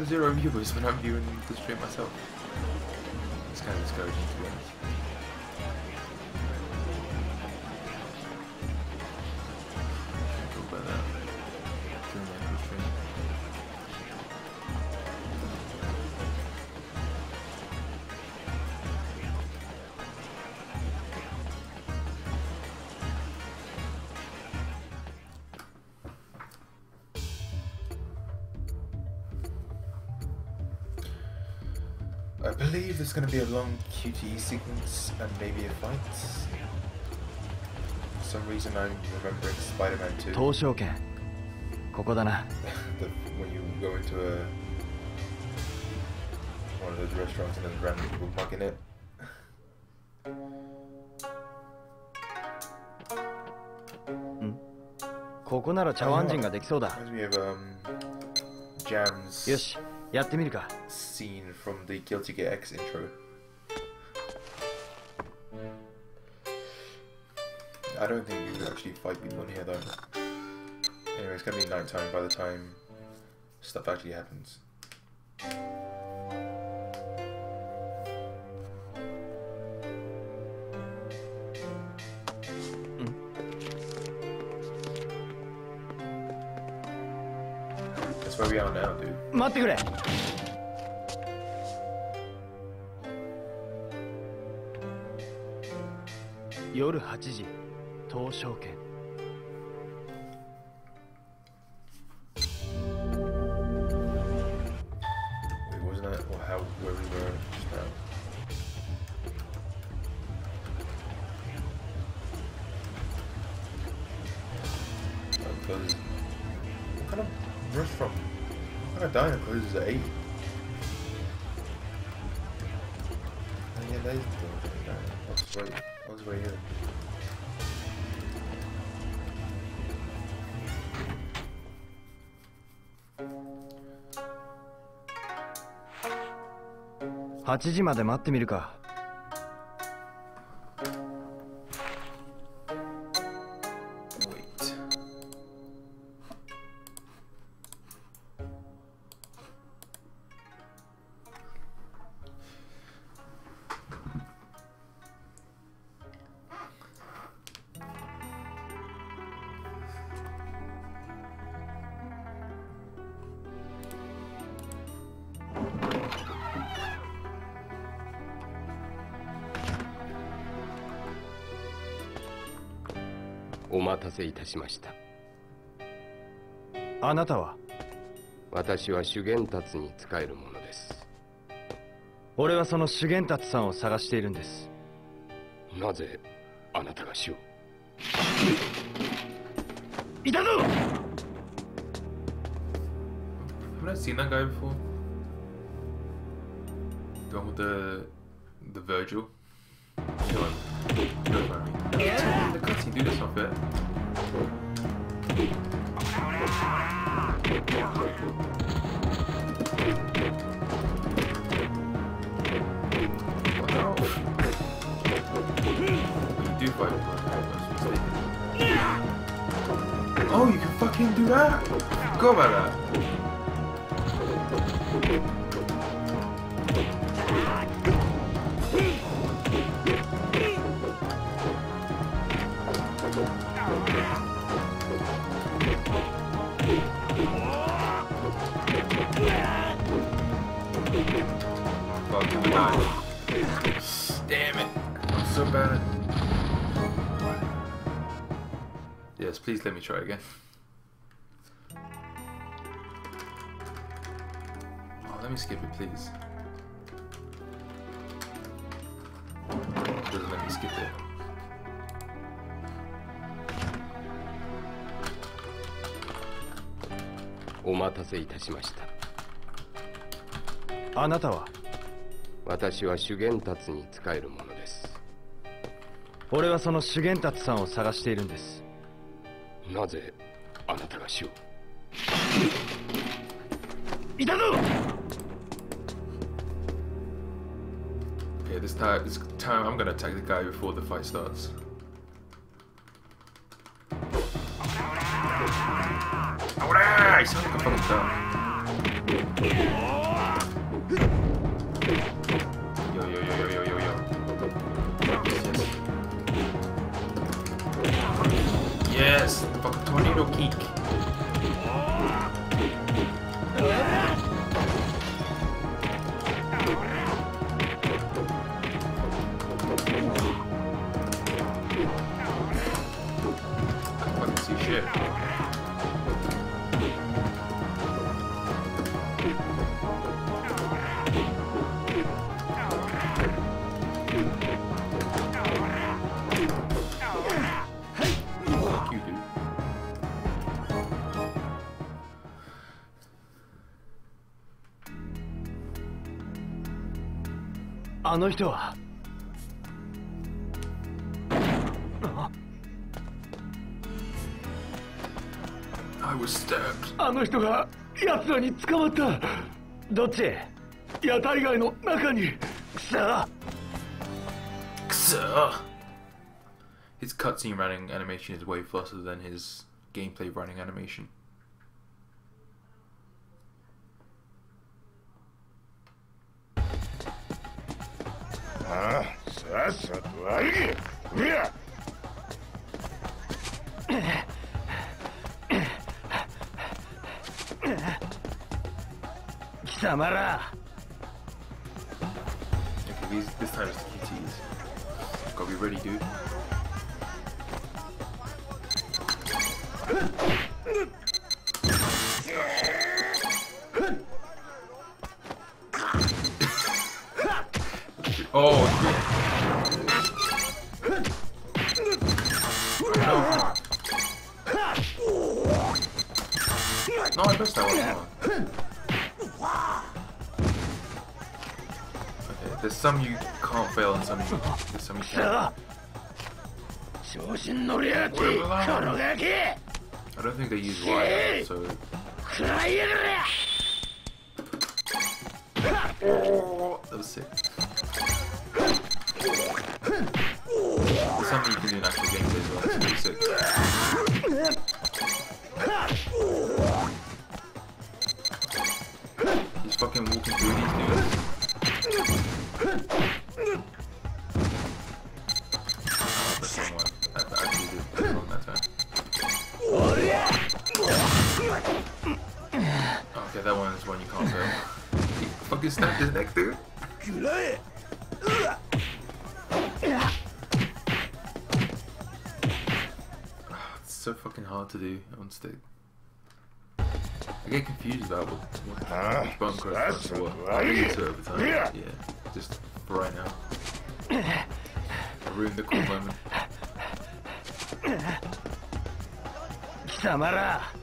S1: Have zero viewers when I'm viewing the stream myself? It's kind of discouraging going to be a long QTE sequence and maybe a fight. For some reason, I'm remembering Spider-Man 2.
S2: 東証圏ここだな
S1: the, when you go into a one of those restaurants and there's random people mugging it.
S2: ここなら茶碗人ができそうだ
S1: um,
S2: よしやってみるか
S1: scene from the Guilty Gear X intro. I don't think you could actually fight people in here though. Anyway, it's gonna be nighttime by the time stuff actually happens. That's where we are now, dude.
S2: 待ってくれ 夜8時東証
S1: 券。
S2: 8時まで待ってみるか。
S12: たせいたしました
S2: あなたは
S12: 私は修験達に仕えるものです
S2: 俺はその修験達さんを探しているんです
S12: なぜあなたが死を
S2: いたぞ
S1: Haven't I seen that guy before? The one with the the Virgil. Kill him. Kill him, Harry. Yeah. The cutscene, dude. That's not fair. Fucking do that! Go about that. Damn it. I'm so bad. Yes, please let me try again.
S12: しました
S2: あなたは
S12: 私は修験達に仕える者です
S2: 俺はその修験達さんを探しているんです
S12: なぜあなたが死を
S5: いたぞ
S1: Okay, this time, this time I'm gonna attack the guy before the fight starts. Alright, sound like a fucking dog. Yo, yo, yo, yo, yo, yo, yo. Yes. Yes, the fucking tornado kick.
S2: あの人は
S1: I was stabbed.
S5: あの人が奴らに捕まった
S2: どっち
S5: 屋台街の中にさあ
S1: Sir. His cutscene running animation is way faster than his gameplay running animation.
S13: さっさと歩けうや
S2: 貴様ら
S1: Okay, these, this time it's QTs. Gotta be ready, dude. oh, No, I missed that one. Okay, there's some you can't fail and some you, there's some you
S5: さ
S1: can.
S5: あ調子に乗りやがってこのガキ
S1: I don't think they use wire, so
S5: 食らいやがれ
S1: Oh, that was sick. There's something you can do in actual gameplay as well. That's pretty sick. Fucking snapped his neck, dude. It's so fucking hard to do on stick. I get confused about what, what
S13: Ah,
S1: which button crush does what. I'll get it over time.
S13: Yeah.
S1: Just for right now. I ruined the cool moment.
S2: 貴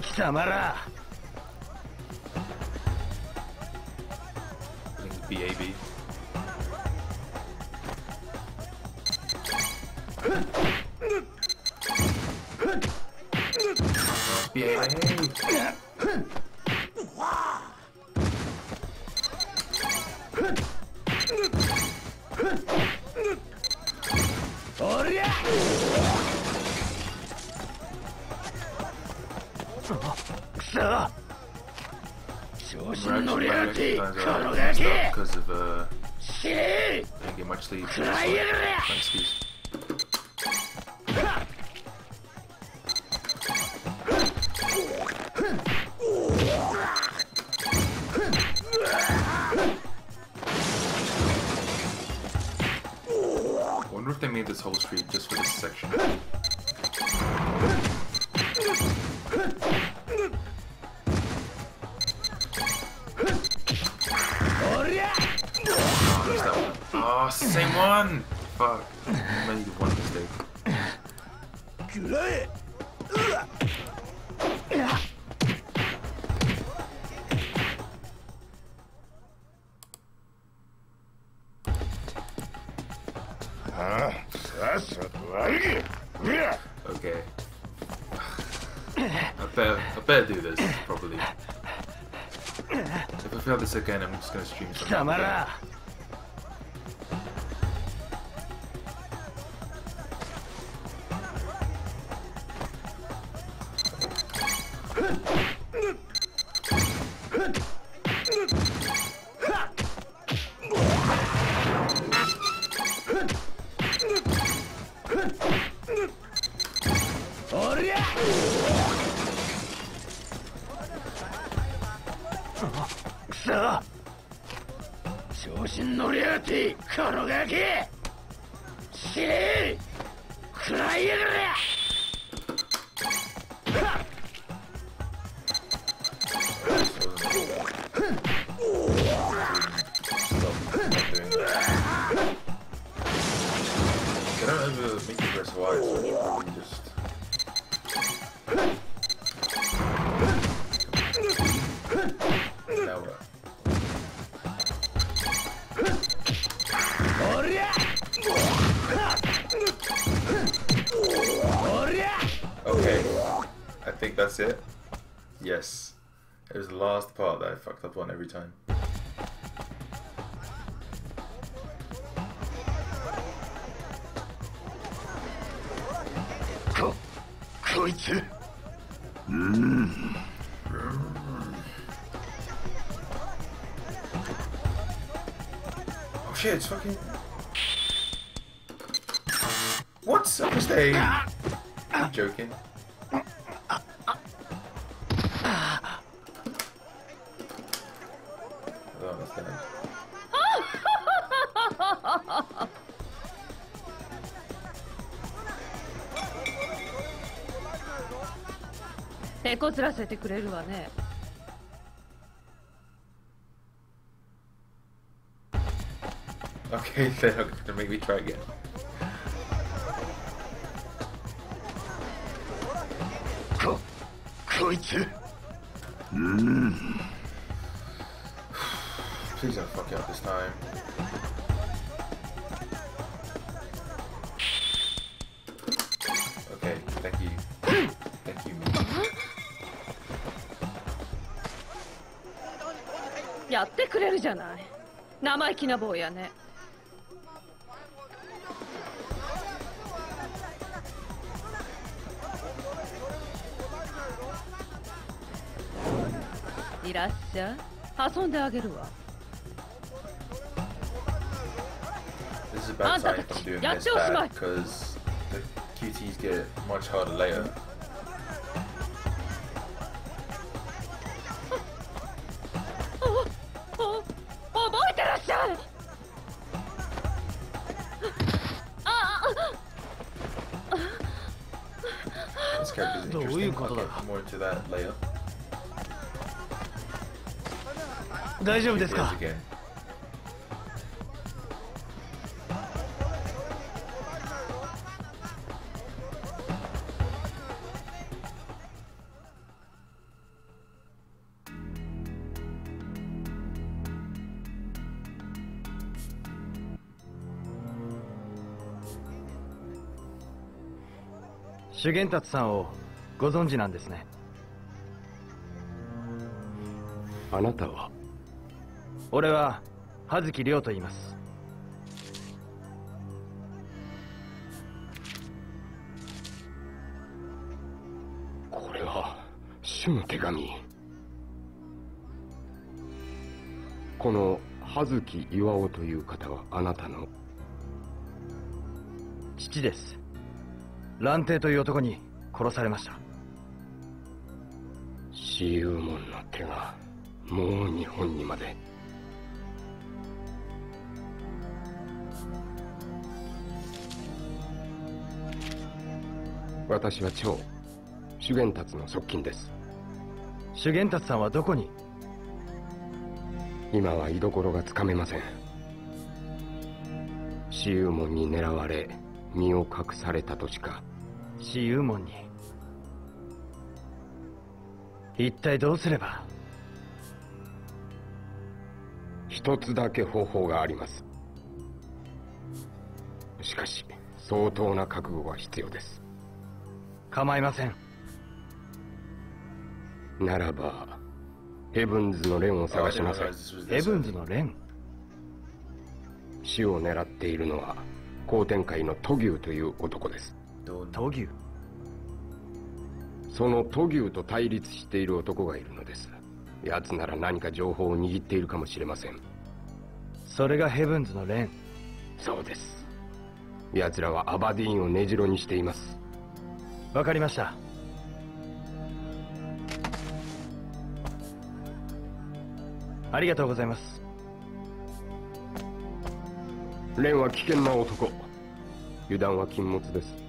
S5: 貴様ら。
S1: BAB a second, I'm just gonna stream some. Camera! fucked up one every time. Oh shit, it's fucking... What's up, mistake? I'm joking.
S14: こずらせてくれるわね
S1: Okay, so I'm gonna make me try again.
S14: やってくれるじゃない。生意気な坊やね。いらっしゃい。遊んであげるわ。
S1: あんたた
S14: ち
S1: や
S14: って
S1: お
S14: し
S1: まい cuties get much harder later. more to that later.
S2: 大丈夫ですか
S1: again.
S2: Shigentata-san をご存知なんですね。
S12: あなたは？
S2: 俺は葉月亮と言います。
S12: これは主の手紙。この葉月巌という方はあなたの？
S2: 父です。蘭亭という男に殺されました
S12: 私有門の手がもう日本にまで。私は長修験達の側近です。
S2: 修験達さんはどこに？
S12: 今は居所がつかめません。私有門に狙われ身を隠されたとしか。
S2: 私有門に？一体どうすれば？
S12: 一つだけ方法があります。しかし相当な覚悟が必要です。
S2: 構いません。
S12: ならばヘブンズの蓮を
S1: Oh,
S12: 探しなさい。
S2: ヘブン.ズの蓮
S12: 死を狙っているのは後天界のトギュウという男です。
S2: 闘牛
S12: そのトギュウと対立している男がいるのです。奴なら何か情報を握っているかもしれません。
S2: それがヘブンズの蓮
S12: そうです。奴らはアバディーンを根城にしています。
S2: わかりました。ありがとうございます。
S12: 蓮は危険な男。油断は禁物です「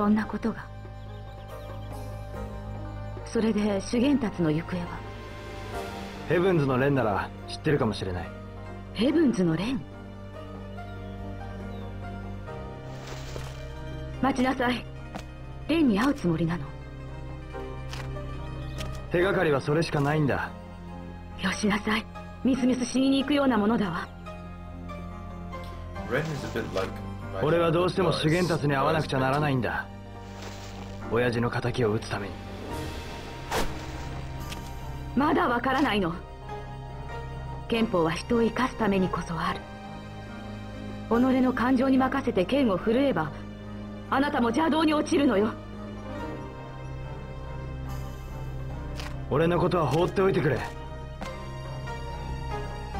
S3: そんなことが。それで修験達の行方は？
S2: ヘブンズの蓮なら知ってるかもしれない。
S3: ヘブンズの蓮待ちなさい。蓮に会うつもりなの？
S2: 手がかりはそれしかないんだ。
S3: よしなさい。みすみす死にに行くようなものだわ。
S1: Ren is a bit like.
S2: 俺はどうしても修験達に会わなくちゃならないんだ。親父の仇を討つために。
S3: まだわからないの。憲法は人を生かすためにこそある。己の感情に任せて剣を振るえばあなたも邪道に落ちるのよ。
S2: 俺のことは放っておいてくれ。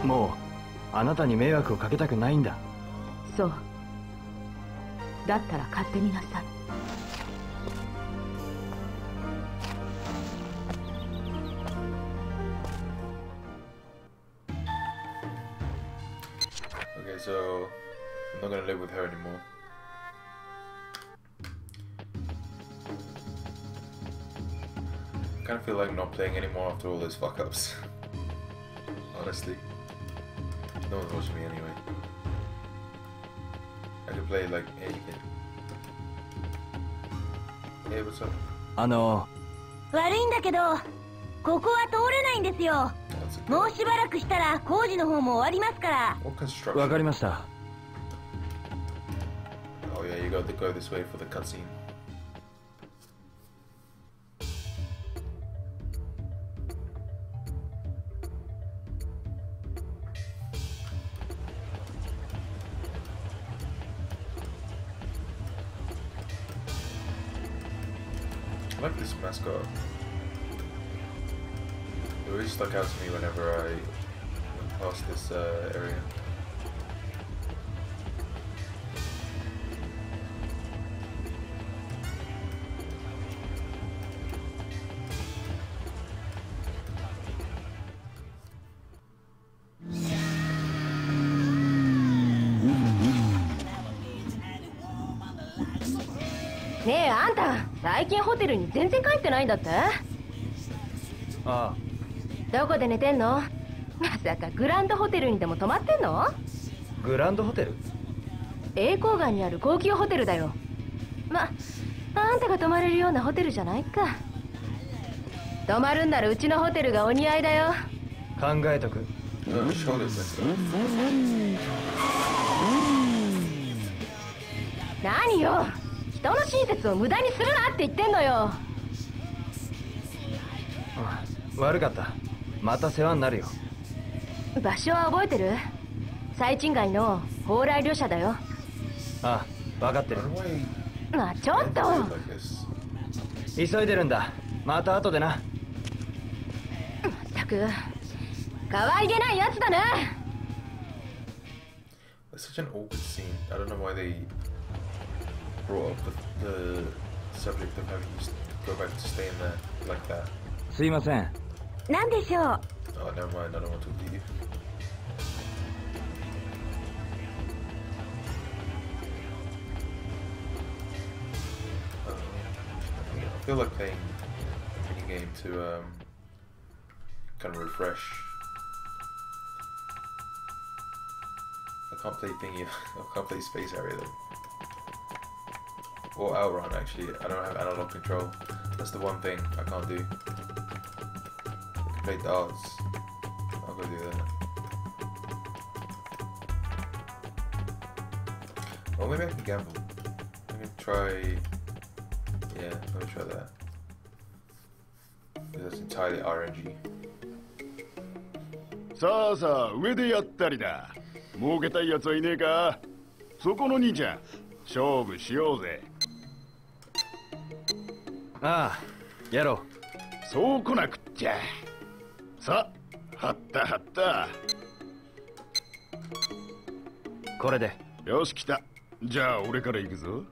S2: もう。あなたに迷惑をかけたくないんだ。
S3: そう だったら買ってみなさい
S1: Okay, so I'm not gonna live with her anymore. I kind of feel like not playing anymore after all those fuck ups. Honestly, no one's watching me anyway. Play like anything. Hey, what's up?
S2: あの
S8: 悪いんだけどここは通れないんですよもうしばらくしたら工事の方も終わりますから?
S2: わかりました
S1: Oh yeah, you got to go this way for the cutscene. Stuck out to me whenever I past this uh, area.
S15: ねえあんた最近ホテルに全然帰ってないんだって
S2: あ
S15: どこで寝てんの？まさかグランドホテルにでも泊まってんの？
S2: あグランドホテル？
S15: 栄光街にある高級ホテルだよ。まあんたが泊まれるようなホテルじゃないか。泊まるんならうちのホテルがお似合いだよ。
S2: 考えとく。
S1: Oh, shoulders messed up.
S15: 何よ？人の親切を無駄にするなって言ってんのよ。
S2: 悪かったまた世話になるよ
S15: 場所は覚えてる最賃街の蓬莱旅社だよ
S2: ああ分かってる
S15: まあちょっと?
S2: 急いでるんだまた後でな
S15: ったく可愛げないやつだな
S1: It's such an awkward scene. I don't know why they brought up the, the subject of having s- go back to staying there like that.
S2: すいません
S8: 何でしょう
S1: Oh, never mind. I don't want to talk to you. Um, I feel like playing a mini game to um, kind of refresh. I can't play thingy. I can't play Space Area though. Or Outrun actually. I don't have analog control. That's the one thing I can't do. Play darts. I'll go do that. Or maybe I can gamble. I can try. Yeah, let me try that. That's entirely RNG.
S13: さあさあ上でやったりだ儲けたいやつはいねえかそこの兄ちゃん勝負しようぜ
S2: ああやろ
S13: そう来なくっちゃさあはったはった。
S2: うこれで。
S13: よし来た。じゃあ俺から行くぞ。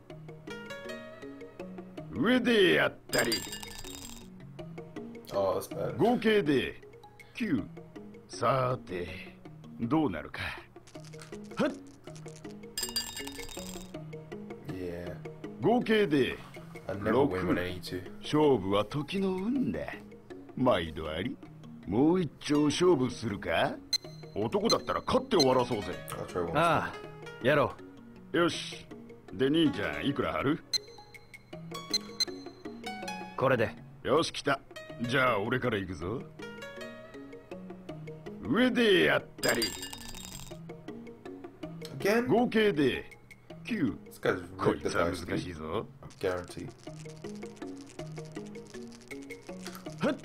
S13: 上でやったり。
S1: Oh.
S13: 合計で。9さてどうなるか。はっ。
S1: Yeah.
S13: 合計で。
S1: I never win when I need to.
S13: 勝負は時の運だ。毎度ありもう一丁勝負するか？男だったら勝って終わらそうぜ.
S2: ああやろ
S13: よし。で兄ちゃんいくら張る？
S2: うこれで。
S13: よし来た。じゃあ俺から行くぞ。上でやったり。
S1: Again?
S13: 合計で。9
S1: This guy's
S13: こいつは.難しい.ぞ。
S1: Guarantee.
S13: はっ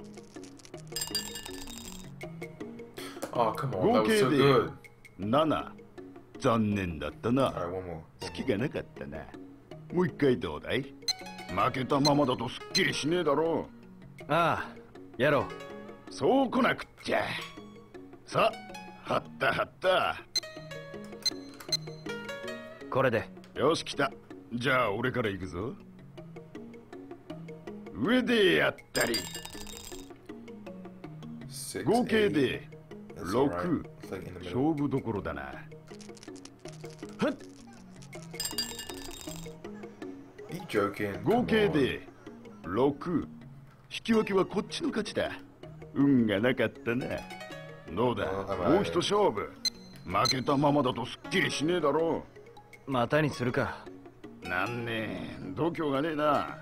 S1: Oh, come on. That
S13: 合
S1: was
S13: 計
S1: so
S13: で
S1: good.
S13: 7残念だったな
S1: Alright, one more.
S13: 隙がなかったなもう一回どうだい？負けたままだとすっきりしねえだろ
S2: ああやろう
S13: そう来なくっちゃさあはったはった
S2: これで
S13: よし来たじゃあ俺から行くぞ上でやったり合計.で.6
S1: It's like in the
S13: 勝.負どころだな?合計.で6引き分けはこっちの勝ちだ。運がなかったな。どうだ？もう一勝負。負けたままだとすっきりしねえだろ
S2: またにするか。
S13: なんねえ。度胸がねえな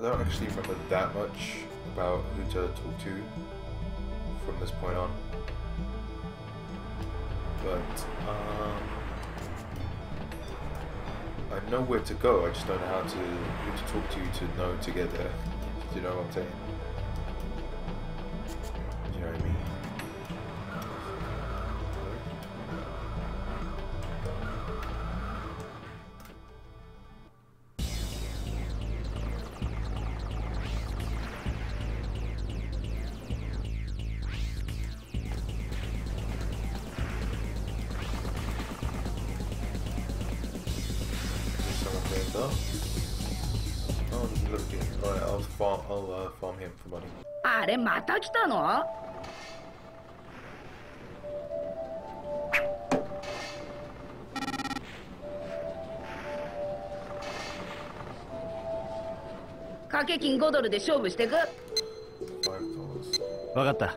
S1: I don't actually remember that much about who to talk to from this point on. But um, I know where to go. I just don't know how to who to talk to to know to get there. Do you know what I'm saying?
S14: の？掛け金5ドルで勝負してく？やっ
S2: 分かった
S14: た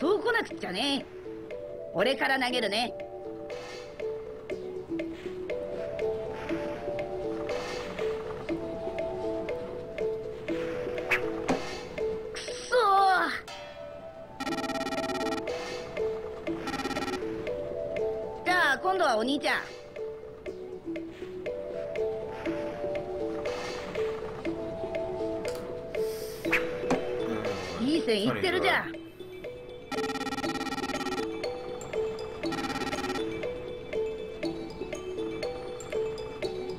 S14: そう来なくっちゃね俺から投げるねはお兄ちゃんいい線いってるじゃん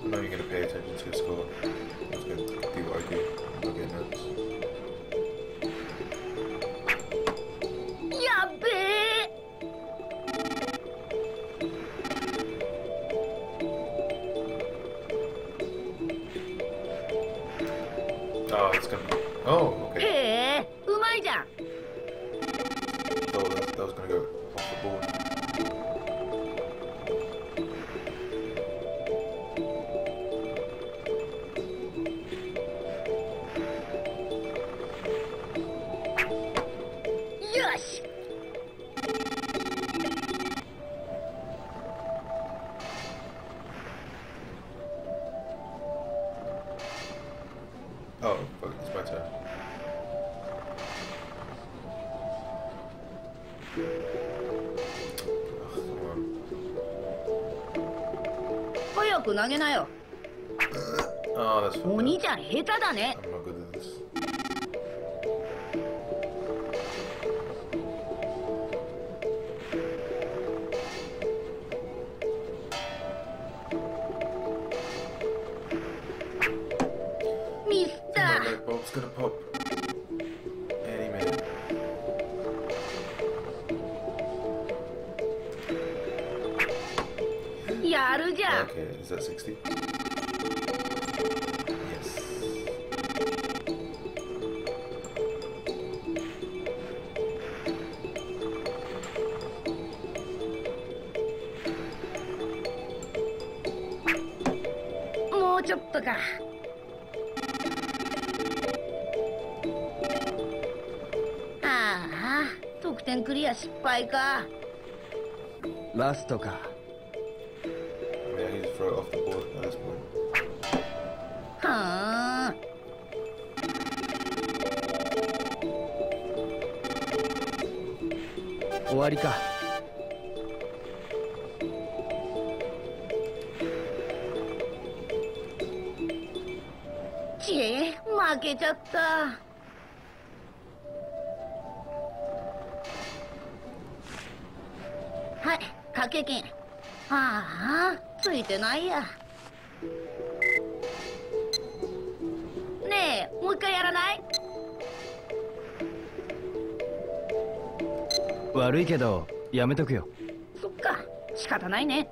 S1: I know you're gonna pay attention to your score. I'm just gonna do what I do. I'm not getting notes.
S14: 早く投げなよ。
S1: Oh,
S14: 兄ちゃん下手だね敗か。
S2: ラストか。
S14: てないや。ねえもう一回やらない？
S2: 悪いけどやめとくよ。
S14: そっか仕方ないね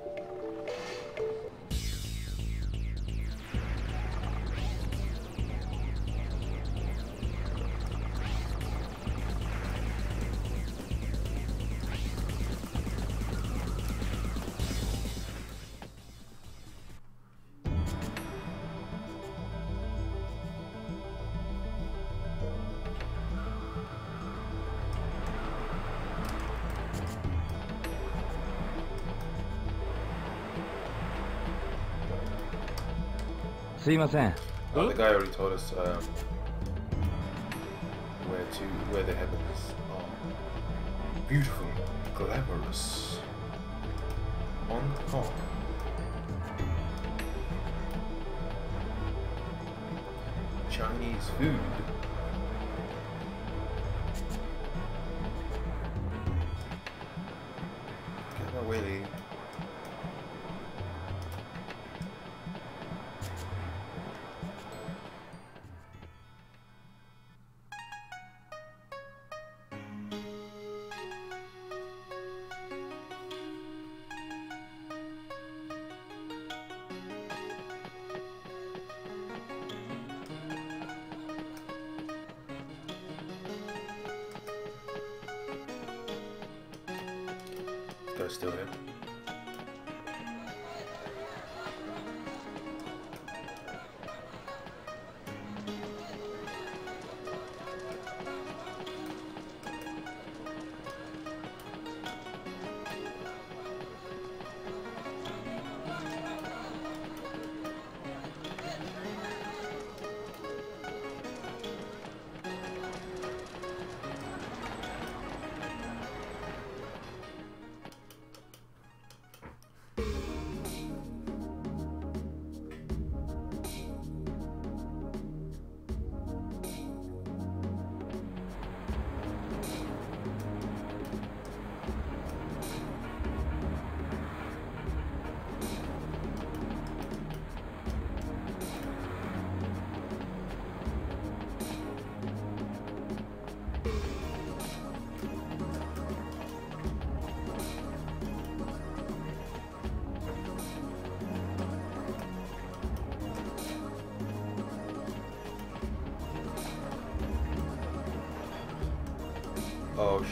S2: いません
S1: Oh, the guy already told us um, where to where the heavens are beautiful, glamorous, on top. Chinese food. Still here. Oh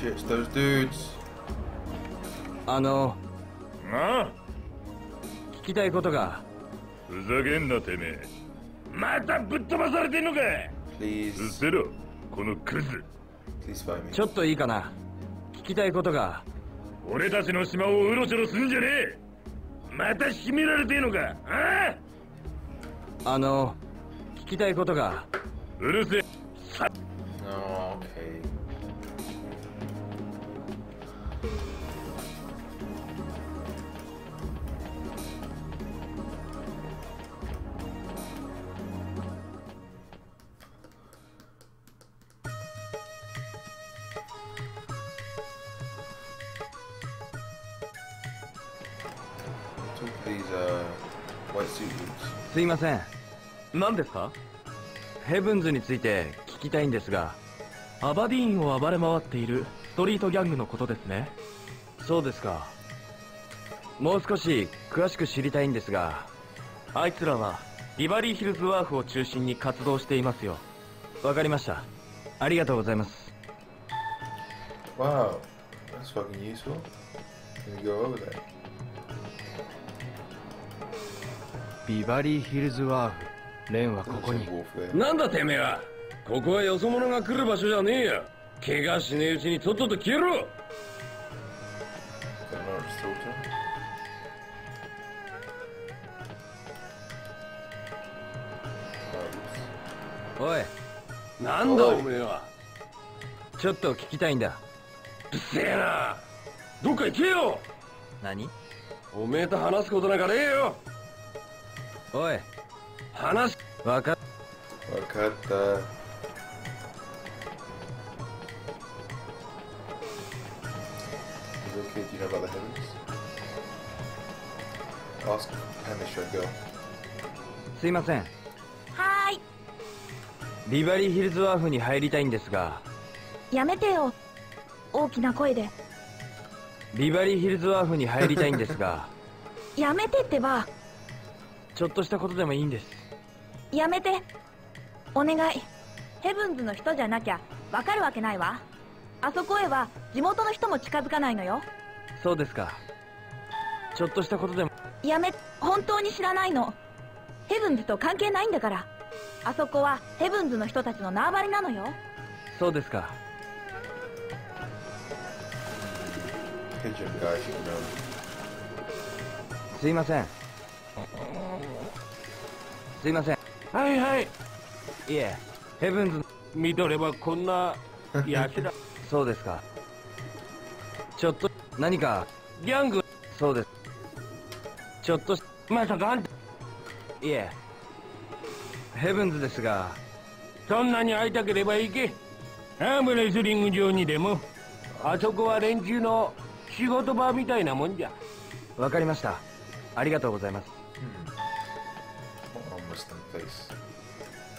S1: shit, it's those dudes.
S2: あの。
S9: あ。
S2: 聞きたいことが。
S9: ふざけんなてめえ。またぶっ飛ばされてんのか
S1: Please,
S9: うせろこのクズ。
S1: Please fight me.
S2: ちょっといいかな。聞きたいことが。
S9: 俺たちの島をうろちょろすんじゃねえ。また秘められてえのかああ。
S2: あの。聞きたいことが。
S9: うるせえ
S2: ません。
S16: 何ですか？
S2: ヘブンズについて聞きたいんですが。
S16: アバディーンを暴れ回っているストリートギャングのことですね。
S2: そうですか。もう少し詳しく知りたいんですが。
S16: あいつらはリバリーヒルズワーフを中心に活動していますよ。
S2: わかりました。ありがとうございます。
S1: Wow, that's fucking useful. Can we go over there?
S17: ビバリーヒルズワーフ。レンはここに。
S10: んだてめえは。ここはよそ者が来る場所じゃねえよ。怪我しねえうちにとっとと消えろ.
S2: おい。
S10: なんだおめえは。
S2: ちょっと聞きたいんだ。
S10: うっせえな。どっか行けよ。
S2: 何？
S10: おめえと話すことなんかねえよ
S2: おい。
S10: 話
S2: わかっ。
S1: Wakata. Is it okay? Do you know about the heavens? Ask Hamish or girl.
S2: すいません。
S8: はーい。
S2: ビバリーヒルズワーフに入りたいんですが。
S8: やめてよ。大きな声で。
S2: ビバリーヒルズワーフに入りたいんですが。
S8: やめてってば
S2: ちょっとしたことでもいいんです。
S8: やめて。お願い。ヘブンズの人じゃなきゃわかるわけないわ。あそこへは地元の人も近づかないのよ。
S2: そうですか。ちょっとしたことでも。
S8: やめ本当に知らないの。ヘブンズと関係ないんだから。あそこはヘブンズの人たちの縄張りなのよ。
S2: そうですか.すいませんすいません。
S18: はいはい。
S2: いえヘブンズ。
S18: 見とればこんなやつら
S2: そうですか。ちょっと何か。
S18: ギャング。
S2: そうです。ちょっと。し
S18: まさかあんた。
S2: いえ。ヘブンズですが。
S18: そんなに会いたければ行け。アームレスリング場にでも。あそこは連中の仕事場みたいなもんじゃ。
S2: わかりました。ありがとうございます。
S1: What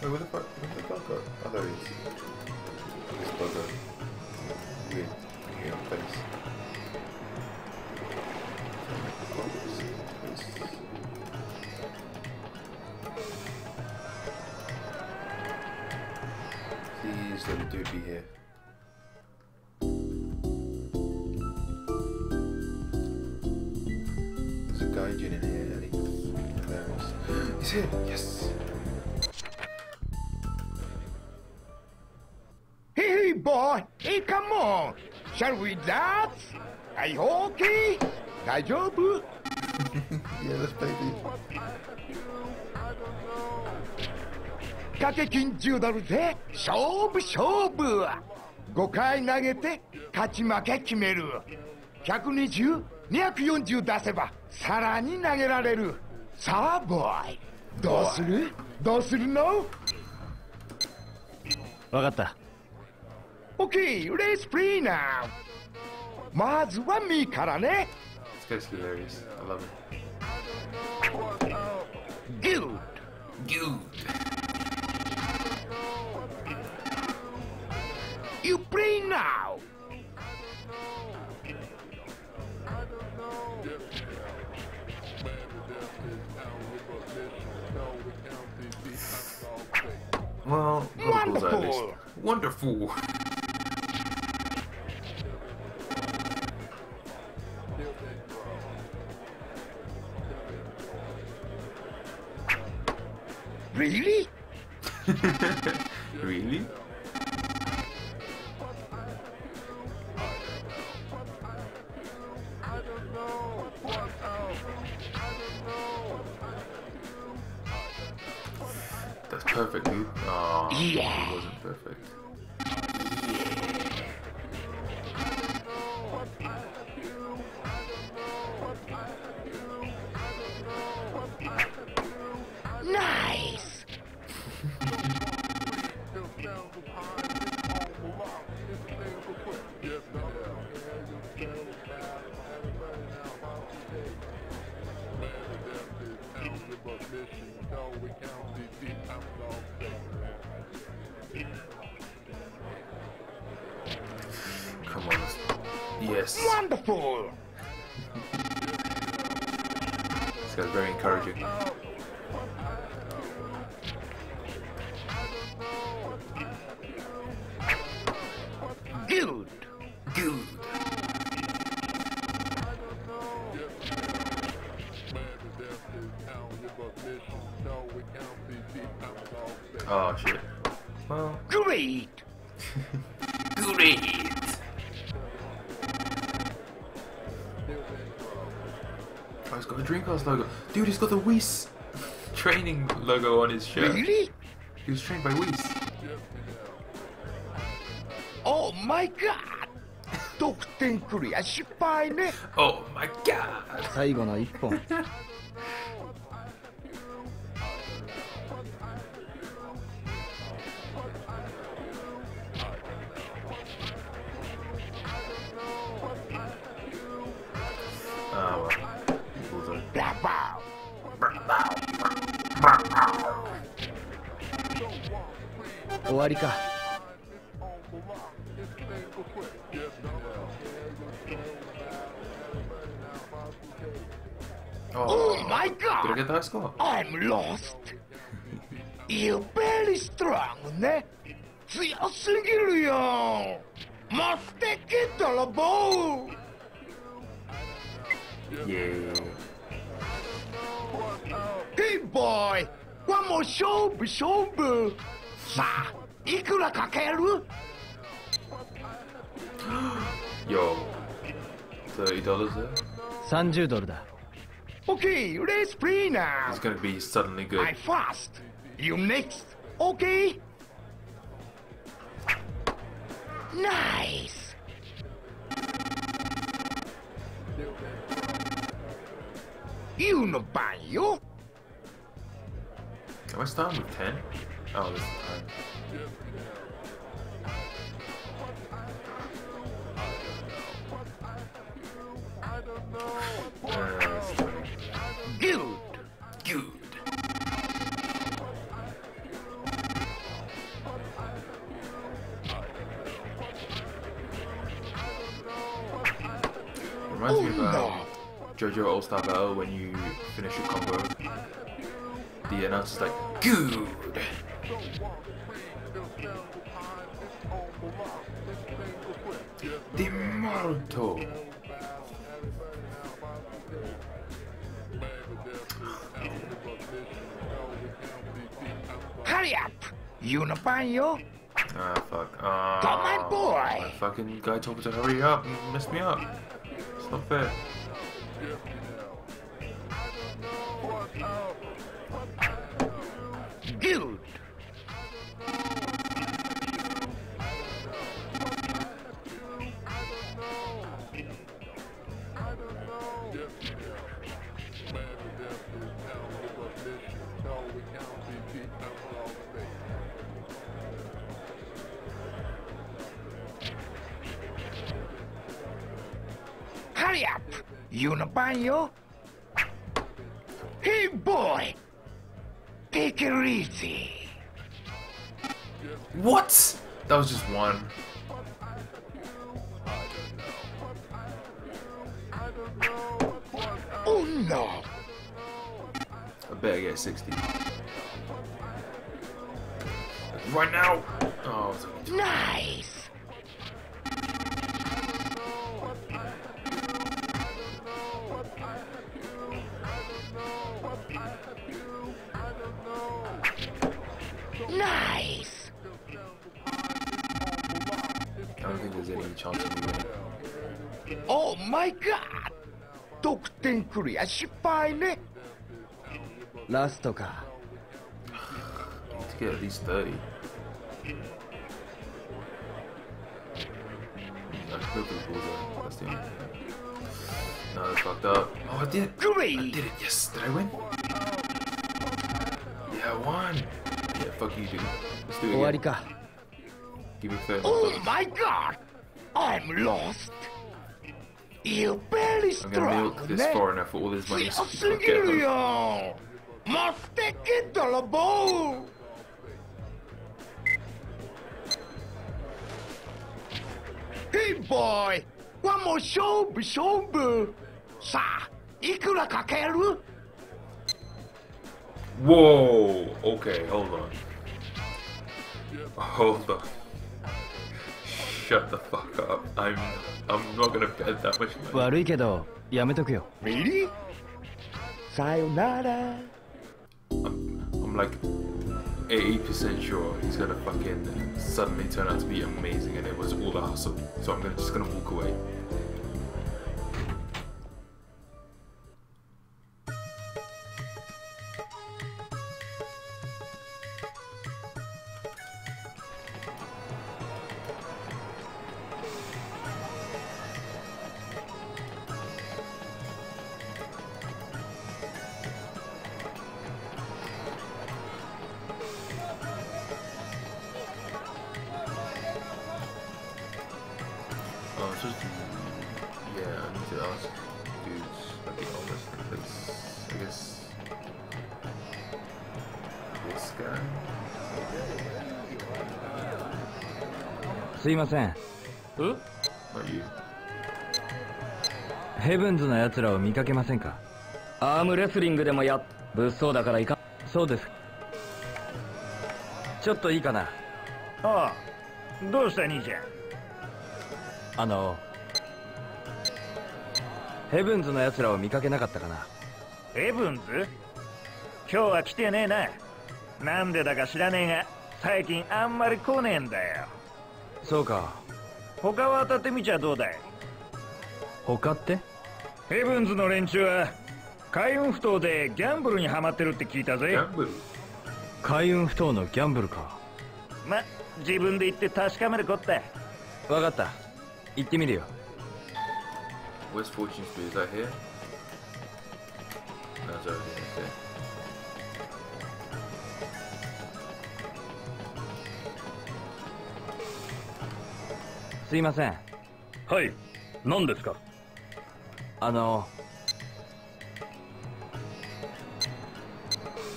S1: Wait, where the fuck? Where the fuck? Oh, there he is. This bugger. Weird, weird is? Please let the dude be here.
S19: On. Shall we dance? Are you okay? 大丈夫
S1: ？Play the.
S19: 掛け金10ドルで勝負勝負5回投げて勝ち負け決める120240出せばさらに投げられるさあボーイどうするどうするの
S2: 分かった
S19: ?OK レースプリーナーまずはミーからね
S1: This guy's hilarious. I love it.
S19: Good
S1: Good.
S19: You play now
S1: Well, got a bullseye at least.
S19: Wonderful.
S1: Wonderful.
S19: Really?
S1: really? That's perfect, dude. Oh,
S19: Yeah.
S1: it wasn't perfect. he's got the Dreamcast logo. Dude, he's got the Whis training logo on his shirt.
S19: Really?
S1: He was trained by Whis.
S19: Oh my god. 得点クリア失敗ね。
S1: Oh my god.
S2: 最後の一本 わりか
S19: Oh my
S1: Did I
S19: god.
S1: get the high score?
S19: I'm lost. You're very strong ね。強すぎるよ。持ってきたらボー
S1: Yeah.
S19: Hey boy! One more 勝負勝負さあ、いくらかける
S1: Yo,
S2: so
S19: eight dollars there? now.
S1: It's gonna be suddenly good.
S19: I fast. You next. Okay? Nice. You no buy you.
S1: Am I starting with 10? Oh, this is 10. Reminds me of um, JoJo All Star Battle when you finish a combo. The announcer's like, good. De Morto.
S19: Hurry up! You know fine, yo?
S1: Ah, fuck. Ah,
S19: Come on, boy.
S1: My fucking guy told me to hurry up and messed me up. It's not fair.
S19: Good. You know fine, yo? Hey, boy! Take it easy.
S1: What? That was just one.
S19: Oh no!
S1: I bet I get 60. Right now! Oh.
S19: Nice! Nice!
S1: I don't think there's any chance of me winning.
S19: Oh my god! 得点クリア失敗ね
S2: ラストか
S1: I need to get at least 30. I should go for the bullseye. That's the only thing. No, that's fucked up. Oh, I did it.
S19: Great.
S1: I did it. Yes. Did I win? Yeah, I won. Yeah, fuck you, dude. Let's do it again. Give me 30.
S19: Oh my god! I'm lost. You barely struck.
S1: I'm gonna milk this far enough for all this money. We
S19: are serial. Must get to the Kitolabo! Hey boy! はもう勝負勝負さあいくらかける
S1: Whoa! Okay, hold on. Hold on. Shut the fuck up. I'm I'm not gonna bet that much money.
S2: 悪いけどやめとくよ
S19: Really? さよなら
S1: I'm like 80% sure he's gonna fucking uh, suddenly turn out to be amazing and it was all a hustle. So I'm gonna, just gonna walk away.
S2: いません.ヘブンズの奴らを見かけませんか？アームレスリングでもや物騒だからいかそうです。ちょっといいかな？
S9: ああ。どうした兄ちゃん？
S2: あのヘブンズの奴らを見かけなかったかな？
S9: エブンズ？今日は来てねえな。なんでだか知らねえが最近あんまり来ねえんだよ
S2: そうか
S9: 他は当たってみちゃどうだい？
S2: 他って？
S9: ヘブンズの連中は海運不当でギャンブルにはまってるって聞いたぜ
S2: 海運不当のギャンブルか
S9: ま自分で言って確かめるこった
S2: 分かった行ってみるよ
S1: Where's Fortune Spear? Is that here? No, it's over here. Okay.
S2: すいません。
S9: はい。何ですか？
S2: あの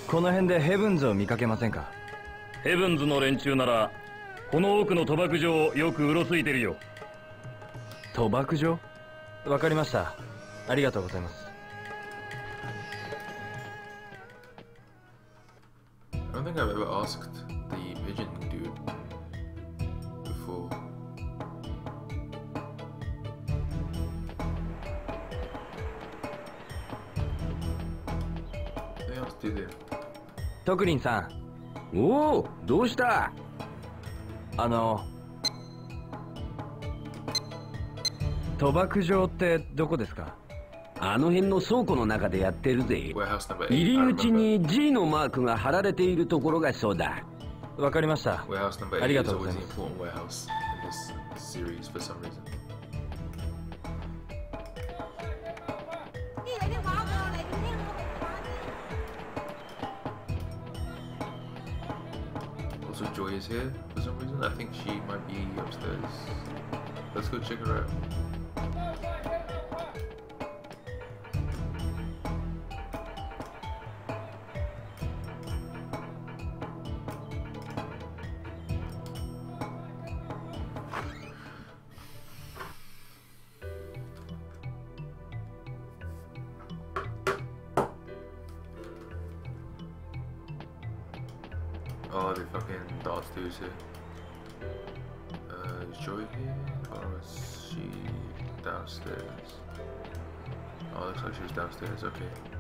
S2: この辺でヘブンズを見かけませんか？
S9: ヘブンズの連中ならこの奥の賭博場よくうろついてるよ。
S2: 賭博場？わかりました。ありがとうございます
S1: What else do they?
S2: トクリンさん
S10: おおどうした？
S2: あの賭博場ってどこですか？
S10: あの辺の倉庫の中でやってるぜ入り口.に G のマークが貼られているところがそうだ
S2: わかりました。ありがとうございます。
S1: Joy is here for some reason. I think she might be upstairs. Let's go check her out. Oh, they fucking dudes here. Uh, is Joy here? Or is she downstairs? Oh, looks like she was downstairs, okay.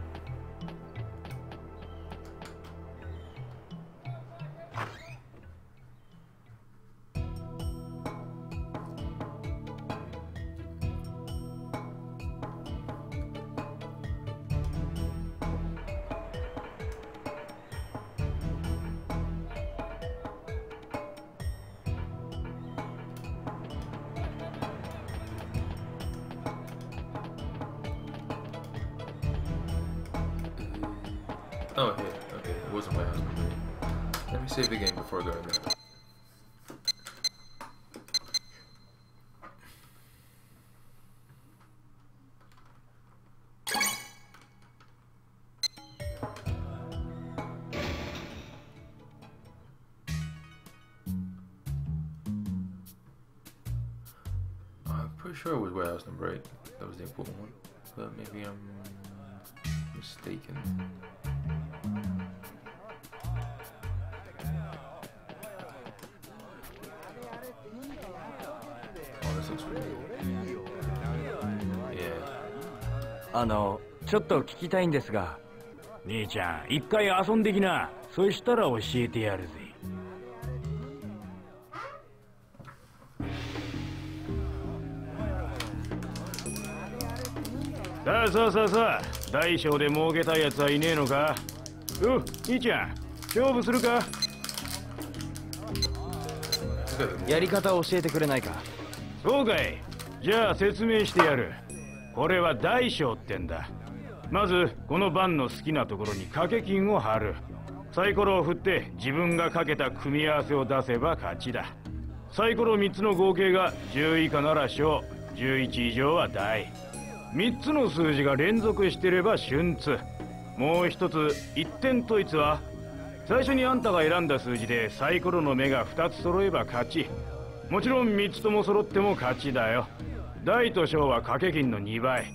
S1: Sure it was warehouse number eight. That was the important one. But maybe I'm mistaken. Oh, this looks familiar. Yeah.
S2: あの、ちょっと聞きたいんですが、
S9: 兄ちゃん一回遊んできなそしたら教えてやるぜさあさあさあ大小で儲けたいやつはいねえのか？お兄ちゃん勝負するか？
S20: やり方を教えてくれないか？
S9: そうかい。じゃあ説明してやる。これは大小ってんだ。まずこの番の好きなところに掛け金を貼る。サイコロを振って自分がかけた組み合わせを出せば勝ちだ。サイコロ3つの合計が10以下なら小。11以上は大3つの数字が連続してれば春津もう一つ1点統一は最初にあんたが選んだ数字でサイコロの目が2つ揃えば勝ち。もちろん3つとも揃っても勝ちだよ。大と小は掛け金の2倍。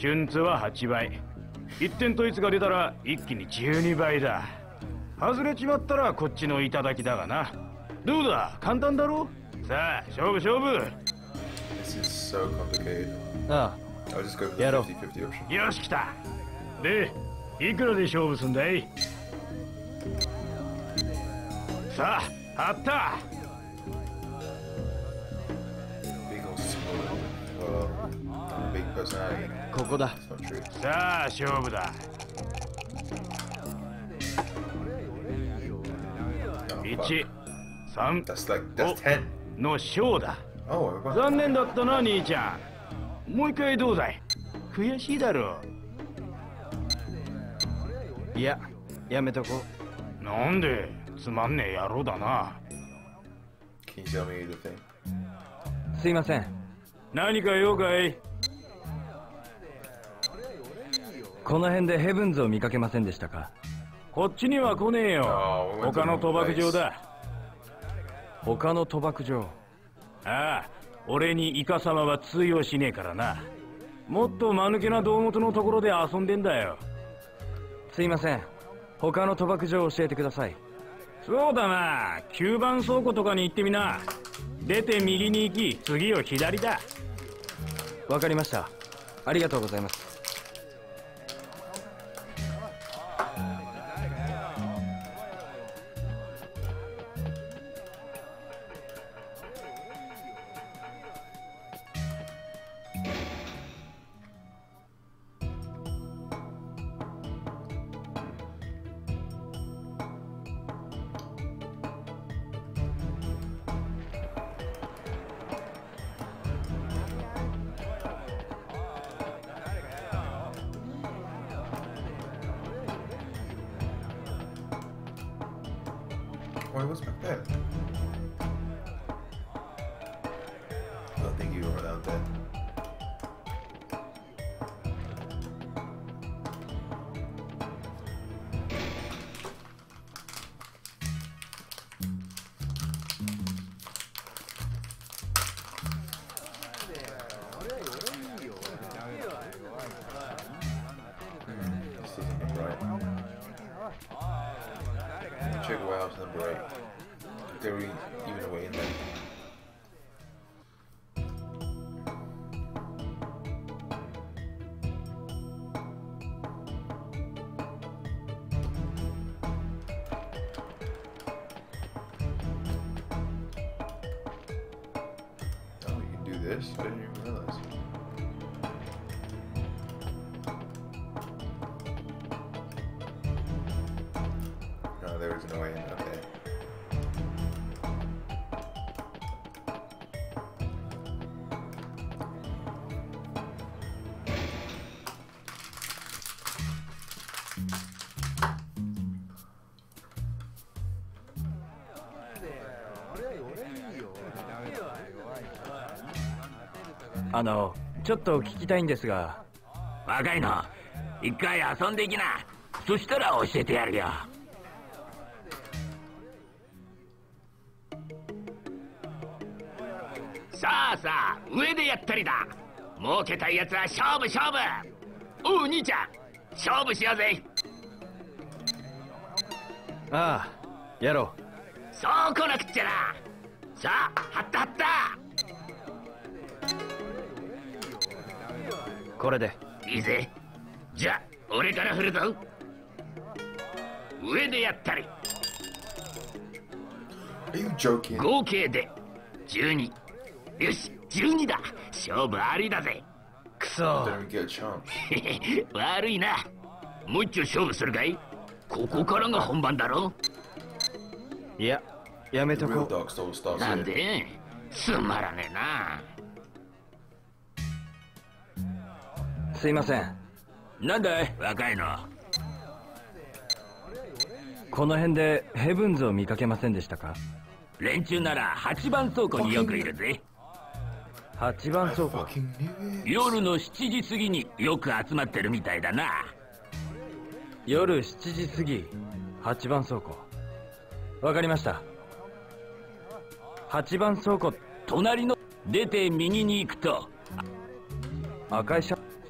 S9: 春津は8倍。1点統一が出たら一気に12倍だ。外れちまったらこっちの頂きだがな。どうだ？簡単だろさあ勝負勝負。
S1: This is so complicated.
S20: あやろう
S9: よし来たでいくらで勝負すんだいさああった
S20: ここだ
S9: さあ勝負だ1 3の勝だ残念だったな兄ちゃんもう一回どうだい?悔しいだろ
S20: いややめとこ
S9: なんでつまんねえ野郎だな
S1: Can you tell me the thing?
S2: すいません。
S9: 何か用かい?
S2: この辺でヘブンズを見かけませんでしたか?
S9: こっちには来ねえよ
S1: Oh,
S9: 他の賭博場.だ
S2: 他の賭博場。
S9: ああ俺にイカ様は通用しねえからなもっと間抜けな胴元のところで遊んでんだよ
S2: すいません。他の賭博場を教えてください。
S9: そうだな吸盤倉庫とかに行ってみな出て右に行き次を左だ
S2: わかりました。ありがとうございます。のちょっと聞きたいんですが。
S10: 若いの一回遊んでいきな。そしたら教えてやるよ。さあさあ上でやったりだ。儲けたいやつは勝負勝負。おう兄ちゃん勝負しようぜ。
S1: ああやろこれで。
S10: いいぜじゃあ俺から振るぞ。上でやったり。
S4: Are you joking?
S10: 合計で。12よし12だ。勝負ありだぜ。
S1: くそ.
S10: 悪いな。もう一丁勝負するかい？ここからが本番だろ。
S1: いややめとこ
S4: starts
S10: なん.で？つまらねえな
S2: すいません。
S10: なんだい若いの？
S2: この辺でヘブンズを見かけませんでしたか？
S10: 連中なら8番倉庫によくいるぜ。
S2: 8番倉庫？
S10: 夜の7時過ぎによく集まってるみたいだな。
S2: 夜7時過ぎ？8番倉庫？わかりました。8番倉庫。
S10: 隣の出て右に行くと。
S2: 赤いシャ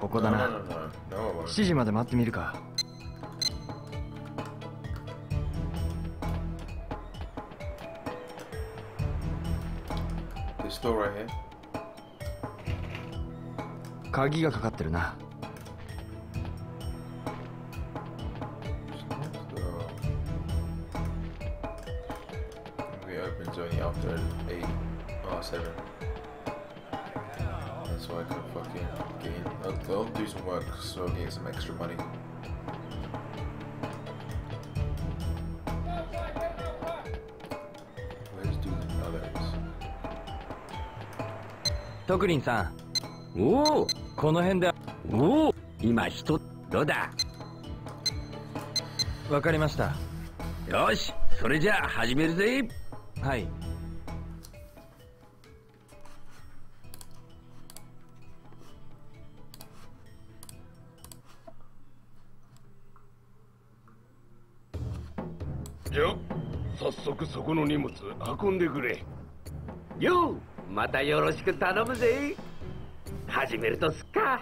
S10: こ
S1: こだな。7時まで待ってみるか鍵がかかってるな
S4: extra money. Where's do the others?
S2: トクリンさん
S10: おお
S2: この辺で。
S10: おお今人どうだ？
S2: わかりました。
S10: よし。それじゃあ始めるぜ。
S2: はい
S9: じゃ早速そこの荷物運んでくれ。
S10: ようまたよろしく頼むぜ。始めるとすっか。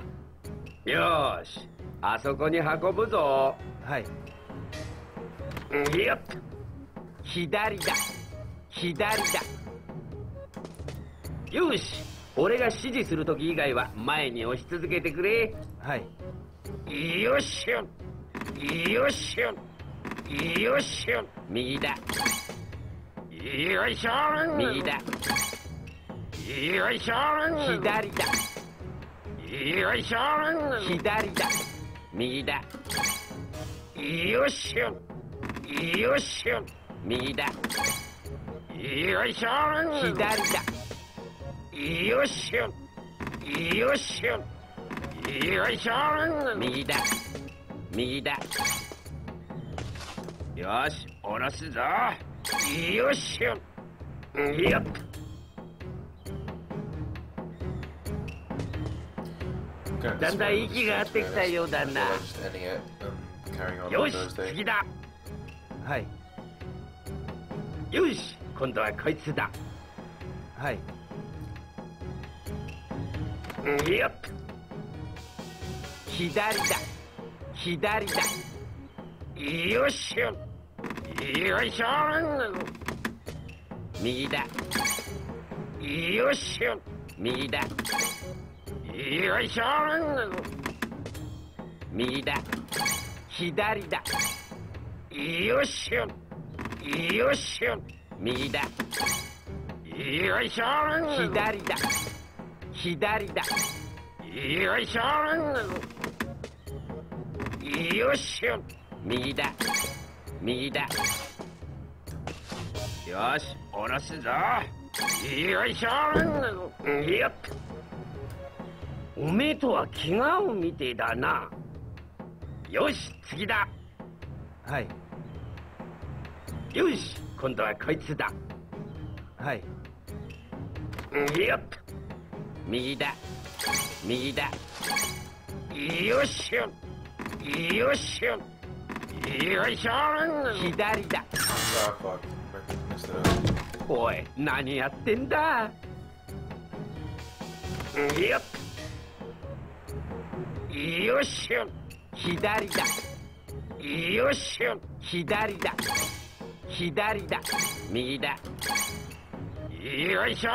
S10: よーしあそこに運ぶぞ。
S2: はい。
S10: よっ左だ。左だ。よし俺が指示する時以外は前に押し続けてくれ。
S2: はい。
S10: よっしゃよっしゃよっしゃ右だ
S5: よいしょ
S10: 右だ
S5: よいしょ
S10: 左だ。
S5: よいしょ
S10: 左だ。右だ。
S5: よっしょよっしょ
S10: 右だ。
S5: よいしょ
S10: 左だ。
S5: よっしょよっしょよいしょ
S10: 右だ。右だ。
S5: よし下ろすぞよっしょよっ。だんだん息が合ってきたようだな
S1: um,
S5: よし.次だ
S10: はい
S5: よし今度はこいつだ
S10: はい
S5: よっ
S10: 左だ左だ
S5: よっしょよいしょ
S10: 右だ。
S5: よっしょ。
S10: 右だ。
S5: よいしょ
S10: 右だ。左だ。
S5: よっしょ。よっしょ。
S10: 右だ。
S5: よいしょ
S10: 左だ。左だ。
S5: よいしょよっしょ。
S10: 右だ右だ。
S5: よし下ろすぞ。よいしょ。よっ。おめえとは気が合うみてえだな。よし次だ。
S10: はい。
S5: よし今度はこいつだ。
S10: はい。
S5: よっ。
S10: 右だ。右だ。
S5: よっしょよっしょよいしょ
S10: 左だ。
S1: Ah, fuck. Messed it up.
S5: おい何やってんだ？よっ。よっしょ
S10: 左だ。
S5: よっしょ
S10: 左だ。左だ。右だ。
S5: よいしょ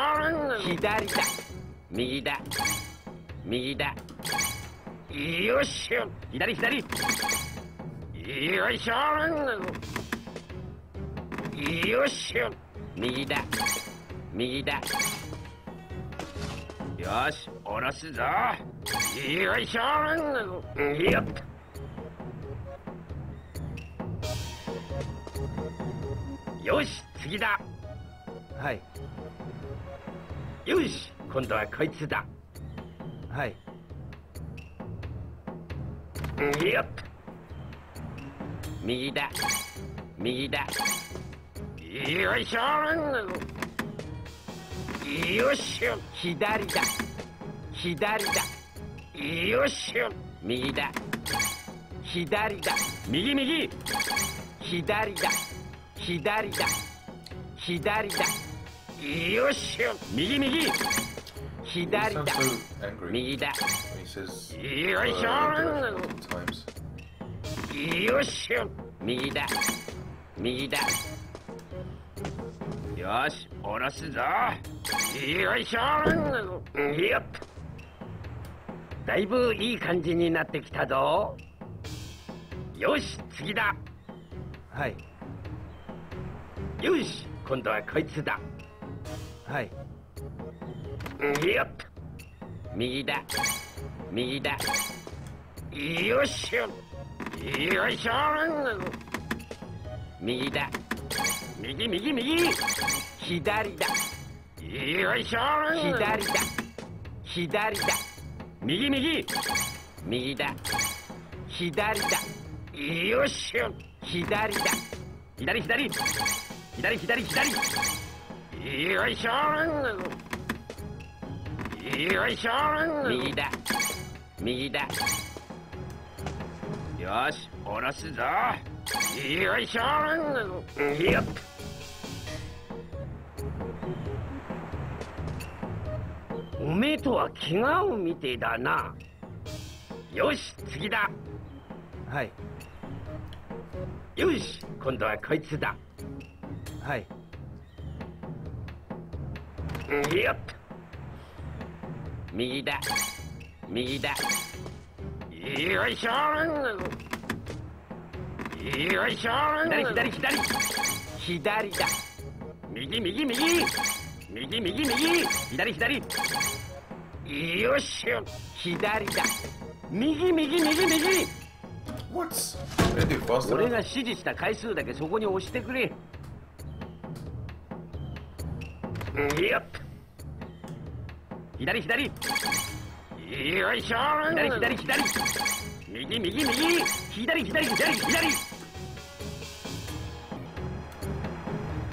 S10: 左だ。右だ。右だ。
S5: よっしょ
S10: 左左。
S5: よいしょよっしょ
S10: 右だ。右だ。
S5: よし下ろすぞ。よいしょよっよし次だ。
S10: はい。
S5: よし今度はこいつだ。
S10: はい。
S5: よっ
S10: 右だ。右だ。
S5: よいしょ。よっしょ
S10: 左だ。左だ。
S5: よっしょ。
S10: 右だ。左だ。右右。左だ。左だ。左だ。
S5: よっしょ。
S10: 右右。左だ。右だ。
S5: よいし
S1: uh,
S5: ょ.よっしょ
S10: 右だ。右だ。
S5: よし下ろすぞ。よいしょよっ。だいぶいい感じになってきたぞ。よし次だ。
S10: はい。
S5: よし今度はこいつだ。
S10: はい。
S5: よっ。
S10: 右だ。右だ。
S5: よっしょよいしょ
S10: 右だ。
S5: 右右右
S10: 左だ。
S5: よいしょ
S10: 左だ。左だ。
S5: 右右
S10: 右だ。左だ。
S5: よっしょ
S10: 左だ。左左左左左
S5: よいしょよいしょ
S10: 右だ。右だ
S5: よし下ろすぞ。よいしょよっ。おめえとは気が合うみてえだな。よし次だ。
S10: はい。
S5: よし今度はこいつだ。
S10: はい。
S5: よっ。
S10: 右だ。右だ
S5: よいしょよいしょ
S10: 左左。左左。だ
S5: 右右右右右右左。左。よっしゃ左。だ右右右右
S1: What's...
S5: 俺が指示した回数だけそこに押してくれいや左。左よいしょ左左左。右右右。左左左左。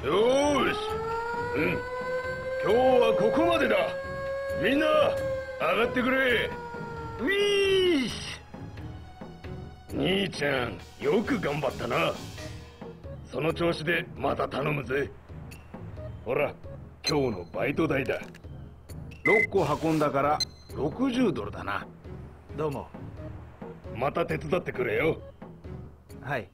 S9: よし。うん。今日はここまでだ。みんな上がってくれ。
S5: ウィース
S9: 兄ちゃんよく頑張ったな。その調子でまた頼むぜ。ほら今日のバイト代だ。
S21: 6個運んだから60ドルだな。
S2: どうも。
S9: また手伝ってくれよ。
S2: はい